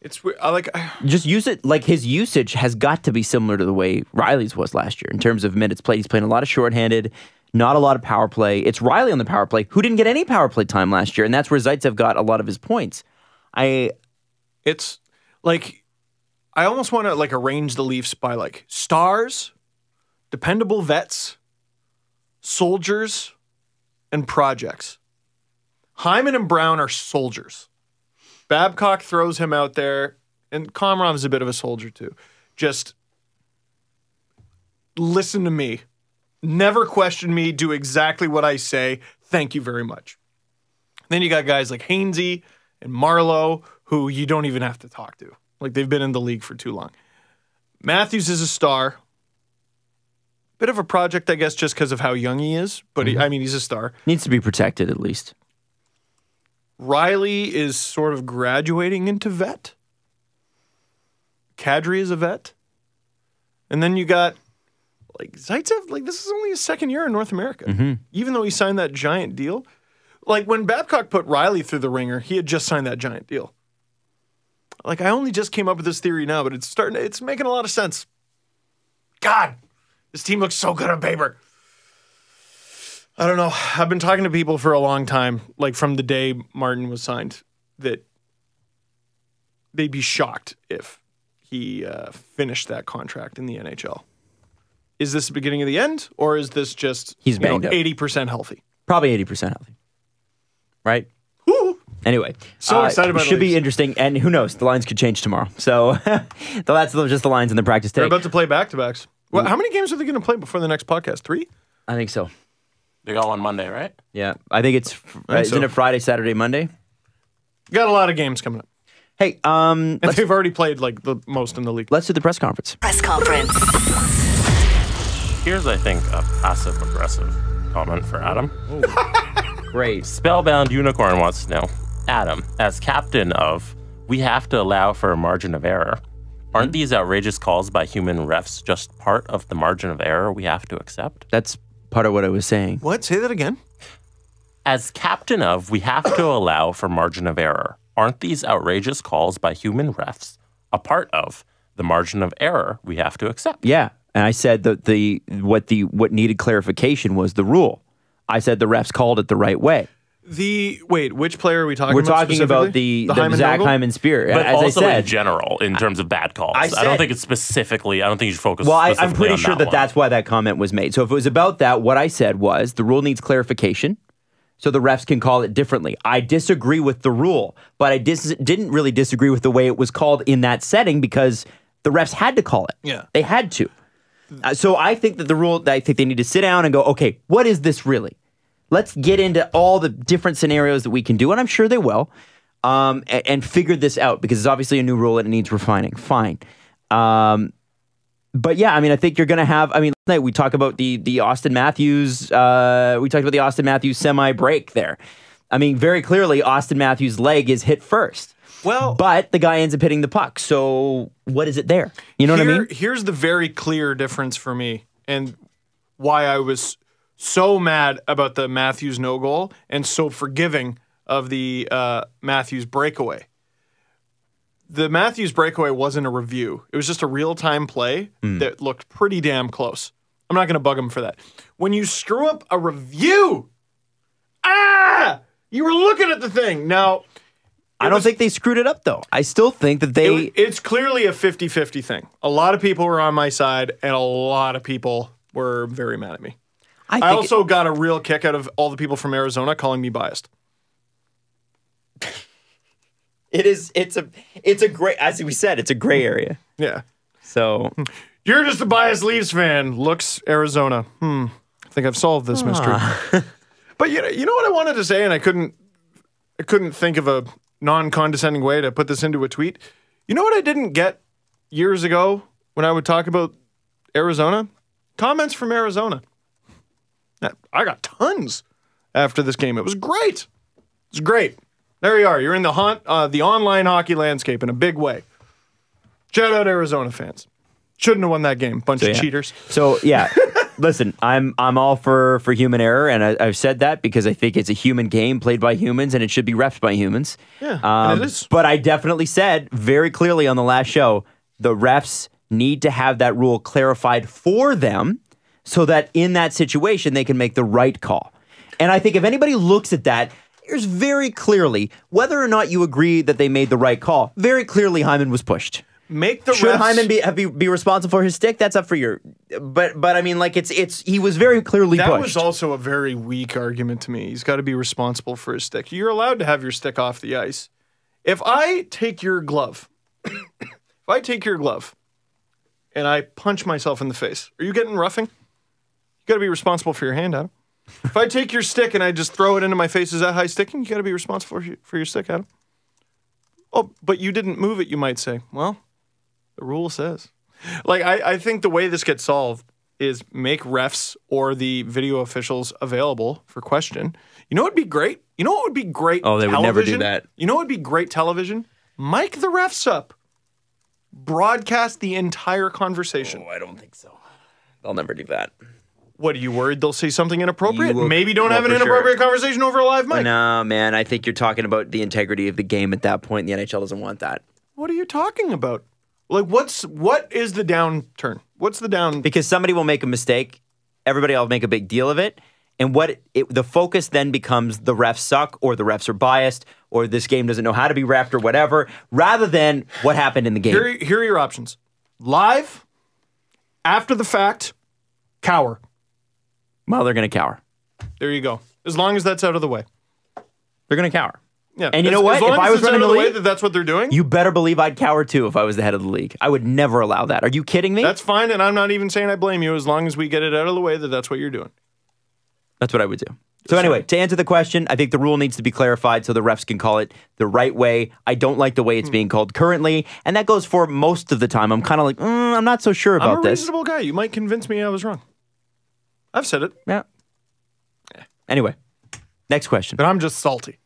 It's I like Just use it like his usage has got to be similar to the way Rielly's was last year in terms of minutes played. He's playing a lot of shorthanded, not a lot of power play. It's Rielly on the power play who didn't get any power play time last year, and that's where Zaitsev got a lot of his points. I It's like I almost want to like arrange the Leafs by like stars, dependable vets, soldiers, and projects. Hyman and Brown are soldiers. Babcock throws him out there, and Komarov's a bit of a soldier too. Just listen to me. Never question me. Do exactly what I say. Thank you very much. Then you got guys like Hainsey and Marleau, who you don't even have to talk to. Like they've been in the league for too long. Matthews is a star. Bit of a project, I guess, just because of how young he is. But he, mm-hmm. I mean, he's a star. needs to be protected at least. Rielly is sort of graduating into vet. Kadri is a vet. And then you got like Zaitsev, like this is only his second year in North America. Mm-hmm. Even though he signed that giant deal. Like when Babcock put Rielly through the ringer, he had just signed that giant deal. Like I only just came up with this theory now, but it's starting it's making a lot of sense. God, this team looks so good on paper. I don't know. I've been talking to people for a long time, like from the day Martin was signed, that they'd be shocked if he uh, finished that contract in the NHL. Is this the beginning of the end, or is this just He's banged eighty percent healthy? Probably eighty percent healthy. Right. Woo! Anyway, So excited about Should be interesting, and who knows? The lines could change tomorrow. So that's just the lines in the practice today. They're about to play back to backs. Well, how many games are they going to play before the next podcast? Three? I think so. They go on Monday, right? Yeah, I think it's uh, isn't so. it Friday, Saturday, Monday? Got a lot of games coming up. Hey, um, And let's, they've already played like the most in the league. let's do the press conference. Press conference. Here's, I think, a passive aggressive comment for Adam. Great. Spellbound Unicorn wants to know Adam, as captain of, we have to allow for a margin of error. Aren't hmm? these outrageous calls by human refs just part of the margin of error we have to accept? That's part of what I was saying. What? Say that again. As captain of, we have to allow for margin of error. Aren't these outrageous calls by human refs a part of the margin of error we have to accept? Yeah, and I said that the what the what needed clarification was the rule. I said the refs called it the right way. The wait, which player are we talking about, We're about? talking about specifically? the, the, Hyman Zach Nogel? Hyman spear. But As I also said, in general, in terms of bad calls. I I, don't think it's specifically, I don't think you should focus Well, I, I'm pretty on sure that one. that's why that comment was made. So if it was about that, what I said was the rule needs clarification, so the refs can call it differently. I disagree with the rule, but I dis- didn't really disagree with the way it was called in that setting because the refs had to call it. Yeah. they had to. Uh, so I think that the rule. I think they need to sit down and go, okay, what is this really? Let's get into all the different scenarios that we can do, and I'm sure they will, um, and, and figure this out because it's obviously a new rule and it needs refining. Fine. Um, but yeah, I mean, I think you're going to have. I mean, last night we talked about the the Auston Matthews. Uh, we talked about the Auston Matthews semi break there. I mean, very clearly, Auston Matthews' leg is hit first. Well- but the guy ends up hitting the puck. So what is it there? You know what I mean? Here's the very clear difference for me and why I was so mad about the Matthews no goal and so forgiving of the uh, Matthews breakaway. The Matthews breakaway wasn't a review. It was just a real time play Hmm. that looked pretty damn close. I'm not going to bug him for that. When you screw up a review, ah, you were looking at the thing. Now, I don't think they screwed it up though. I still think that they. it- it's clearly a 50 50 thing. A lot of people were on my side, and a lot of people were very mad at me. I, I also got a real kick out of all the people from Arizona calling me biased. it is. It's a. It's a great. As we said, it's a gray area. Yeah. So You're just a biased Leafs fan. Looks Arizona. Hmm. I think I've solved this mystery. but you know, you know what I wanted to say, and I couldn't. I couldn't think of a non-condescending way to put this into a tweet. You know what I didn't get years ago when I would talk about Arizona? Comments from Arizona. I got tons after this game. It was great. It was great. There you are. You're in the haunt, uh, the online hockey landscape in a big way. Shout out Arizona fans. Shouldn't have won that game. Bunch of yeah. cheaters. So yeah, listen, I'm I'm all for for human error, and I, I've said that because I think it's a human game played by humans, and it should be refed by humans. Yeah, Um, it is. But I definitely said very clearly on the last show, the refs need to have that rule clarified for them, so that in that situation they can make the right call. And I think if anybody looks at that. Here's very clearly whether or not you agree that they made the right call. Very clearly, Hyman was pushed. Make the Should refs, Hyman be have be, be responsible for his stick? That's up for your. But but I mean, like it's it's he was very clearly That pushed. was also a very weak argument to me. He's got to be responsible for his stick. You're allowed to have your stick off the ice. If I take your glove, if I take your glove and I punch myself in the face, are you getting roughing? You got to be responsible for your hand, Adam. if I take your stick and I just throw it into my face, is that high sticking? You got to be responsible for your, for your stick, Adam. Oh, but you didn't move it, you might say. Well, the rule says. Like, I, I think the way this gets solved is make refs or the video officials available for question. You know what would be great? You know what would be great? Oh, they would never do that. You know what would be great television? Mic the refs up. Broadcast the entire conversation. Oh, I don't think so. They'll never do that. What are you worried they'll say something inappropriate? Will- Maybe don't well, have an for sure. inappropriate conversation over a live mic. No, man. I think you're talking about the integrity of the game at that point. The NHL doesn't want that What are you talking about? Like what's what is the downturn? What's the down because somebody will make a mistake. Everybody will make a big deal of it. And what it, the focus then becomes the refs suck or the refs are biased or this game doesn't know how to be refed or whatever, rather than what happened in the game. Here, here are your options. Live, after the fact, cower. Well, they're going to cower. There you go. As long as that's out of the way. They're going to cower. Yeah. And you know what? As If as I was running the way league- that that's what they're doing. You better believe I'd cower too if I was the head of the league. I would never allow that. Are you kidding me? that's fine, and I'm not even saying I blame you. As long as we get it out of the way that that's what you're doing. That's what I would do. So anyway, to answer the question, I think the rule needs to be clarified so the refs can call it the right way. I don't like the way Hmm. it's being called currently, and that goes for most of the time. I'm kind of like, mm, I'm not so sure about I'm a this. reasonable guy. You might convince me I was wrong. I've said it, Yeah. Anyway, next question. but I'm just salty.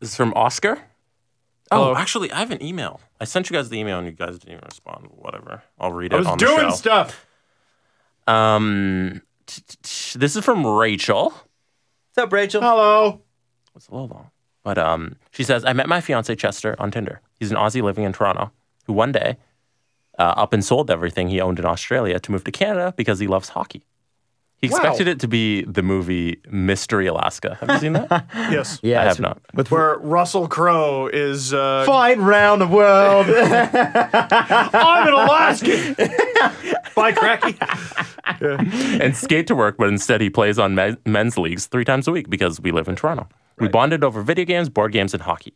This is from Oscar. Oh, Hello. actually, I have an email. I sent you guys the email and you guys didn't even respond. Whatever. I'll read it I was on the doing show. stuff. Um, t- t- t- this is from Rachel. What's up, Rachel? Hello. It's a little long. But um, she says, I met my fiance Chester on Tinder. He's an Aussie living in Toronto who one day uh, up and sold everything he owned in Australia to move to Canada because he loves hockey. He Wow. expected it to be the movie Mystery Alaska. Have you seen that? Yes. Yeah, I it's- have not. Where Russell Crowe is. Uh, Fight round the world. I'm an Alaskan. Bye, Cracky. and skate to work, but instead he plays on me- men's leagues three times a week because we live in Toronto. We bonded over video games, board games, and hockey.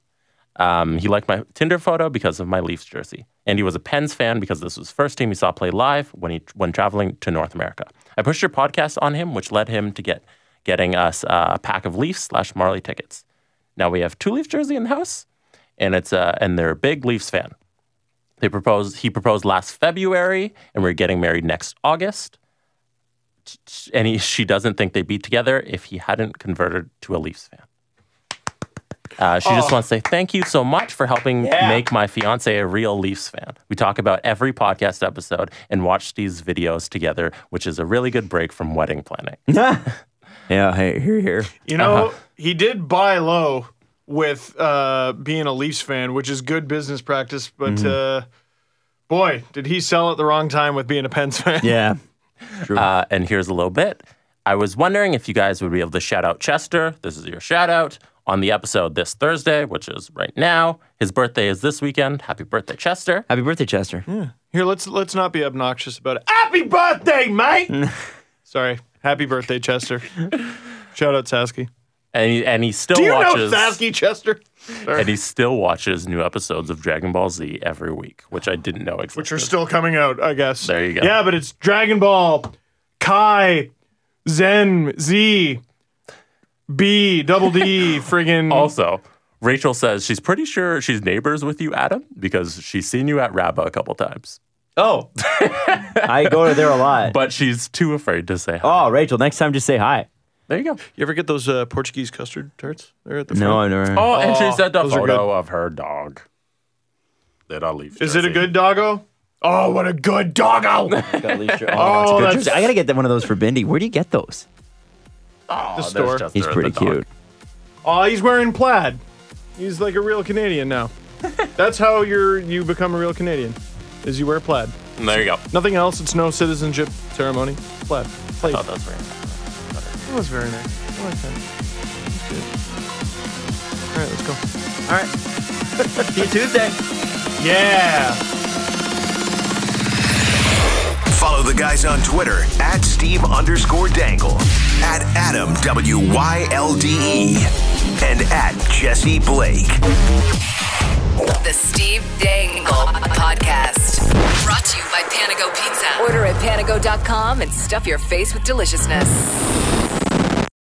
Um, he liked my Tinder photo because of my Leafs jersey, and he was a Pens fan because this was the first team he saw play live when he when traveling to North America. I pushed your podcast on him, which led him to get getting us a pack of Leafs slash Marley tickets. Now we have two Leafs jersey in the house, and it's uh, and they're a big Leafs fan. They proposed. He proposed last February, and we're getting married next August and he, she doesn't think they'd be together if he hadn't converted to a Leafs fan. Uh, she just wants to say thank you so much for helping make my fiance a real Leafs fan. We talk about every podcast episode and watch these videos together, which is a really good break from wedding planning. yeah, hey, here, here. You know, Uh-huh. he did buy low with uh, being a Leafs fan, which is good business practice. But Mm-hmm. uh, boy, did he sell at the wrong time with being a Pens fan. Yeah. Uh, and here's a little bit. I was wondering if you guys would be able to shout out Chester. This is your shout out on the episode this Thursday, which is right now. His birthday is this weekend. Happy birthday, Chester. Happy birthday, Chester. Yeah. Here, let's let's not be obnoxious about it. Happy birthday, mate! Sorry. Happy birthday, Chester. Shout out Sasky. And he, and he still Do you watches. know Sasky, Chester? and he still watches new episodes of Dragon Ball Z every week, which I didn't know existed. Which are still coming out, I guess. There you go. Yeah, but it's Dragon Ball, Kai, Zen, Z, B, double D, friggin' also, Rachel says she's pretty sure she's neighbors with you, Adam, because she's seen you at Rabba a couple times, Oh, I go to there a lot. but she's too afraid to say hi. oh, Rachel, next time just say hi. There you go. You ever get those uh, Portuguese custard tarts? They're at the No, I front. never. Oh, and she Oh, sent a those are photo of her dog. That I'll leave. Is it a good doggo? Oh, what a good doggo! Got at least your- Oh, oh, that's a good that's- jersey. I gotta get one of those for Bindi. Where do you get those? Oh, the store. there's He's pretty the dog. cute. oh, he's wearing plaid. He's like a real Canadian now. That's how you're you become a real Canadian. Is you wear plaid. There you go. Nothing else. It's no citizenship ceremony. Plaid. Plaid. Oh, that's very nice. That was very nice. I like that. That's good. All right, let's go. All right. See you Tuesday. Yeah. Follow the guys on Twitter at Steve underscore Dangle, at Adam W Y L D E, and at Jesse Blake. The Steve Dangle Podcast. Brought to you by Panago Pizza. Order at panago.com and stuff your face with deliciousness.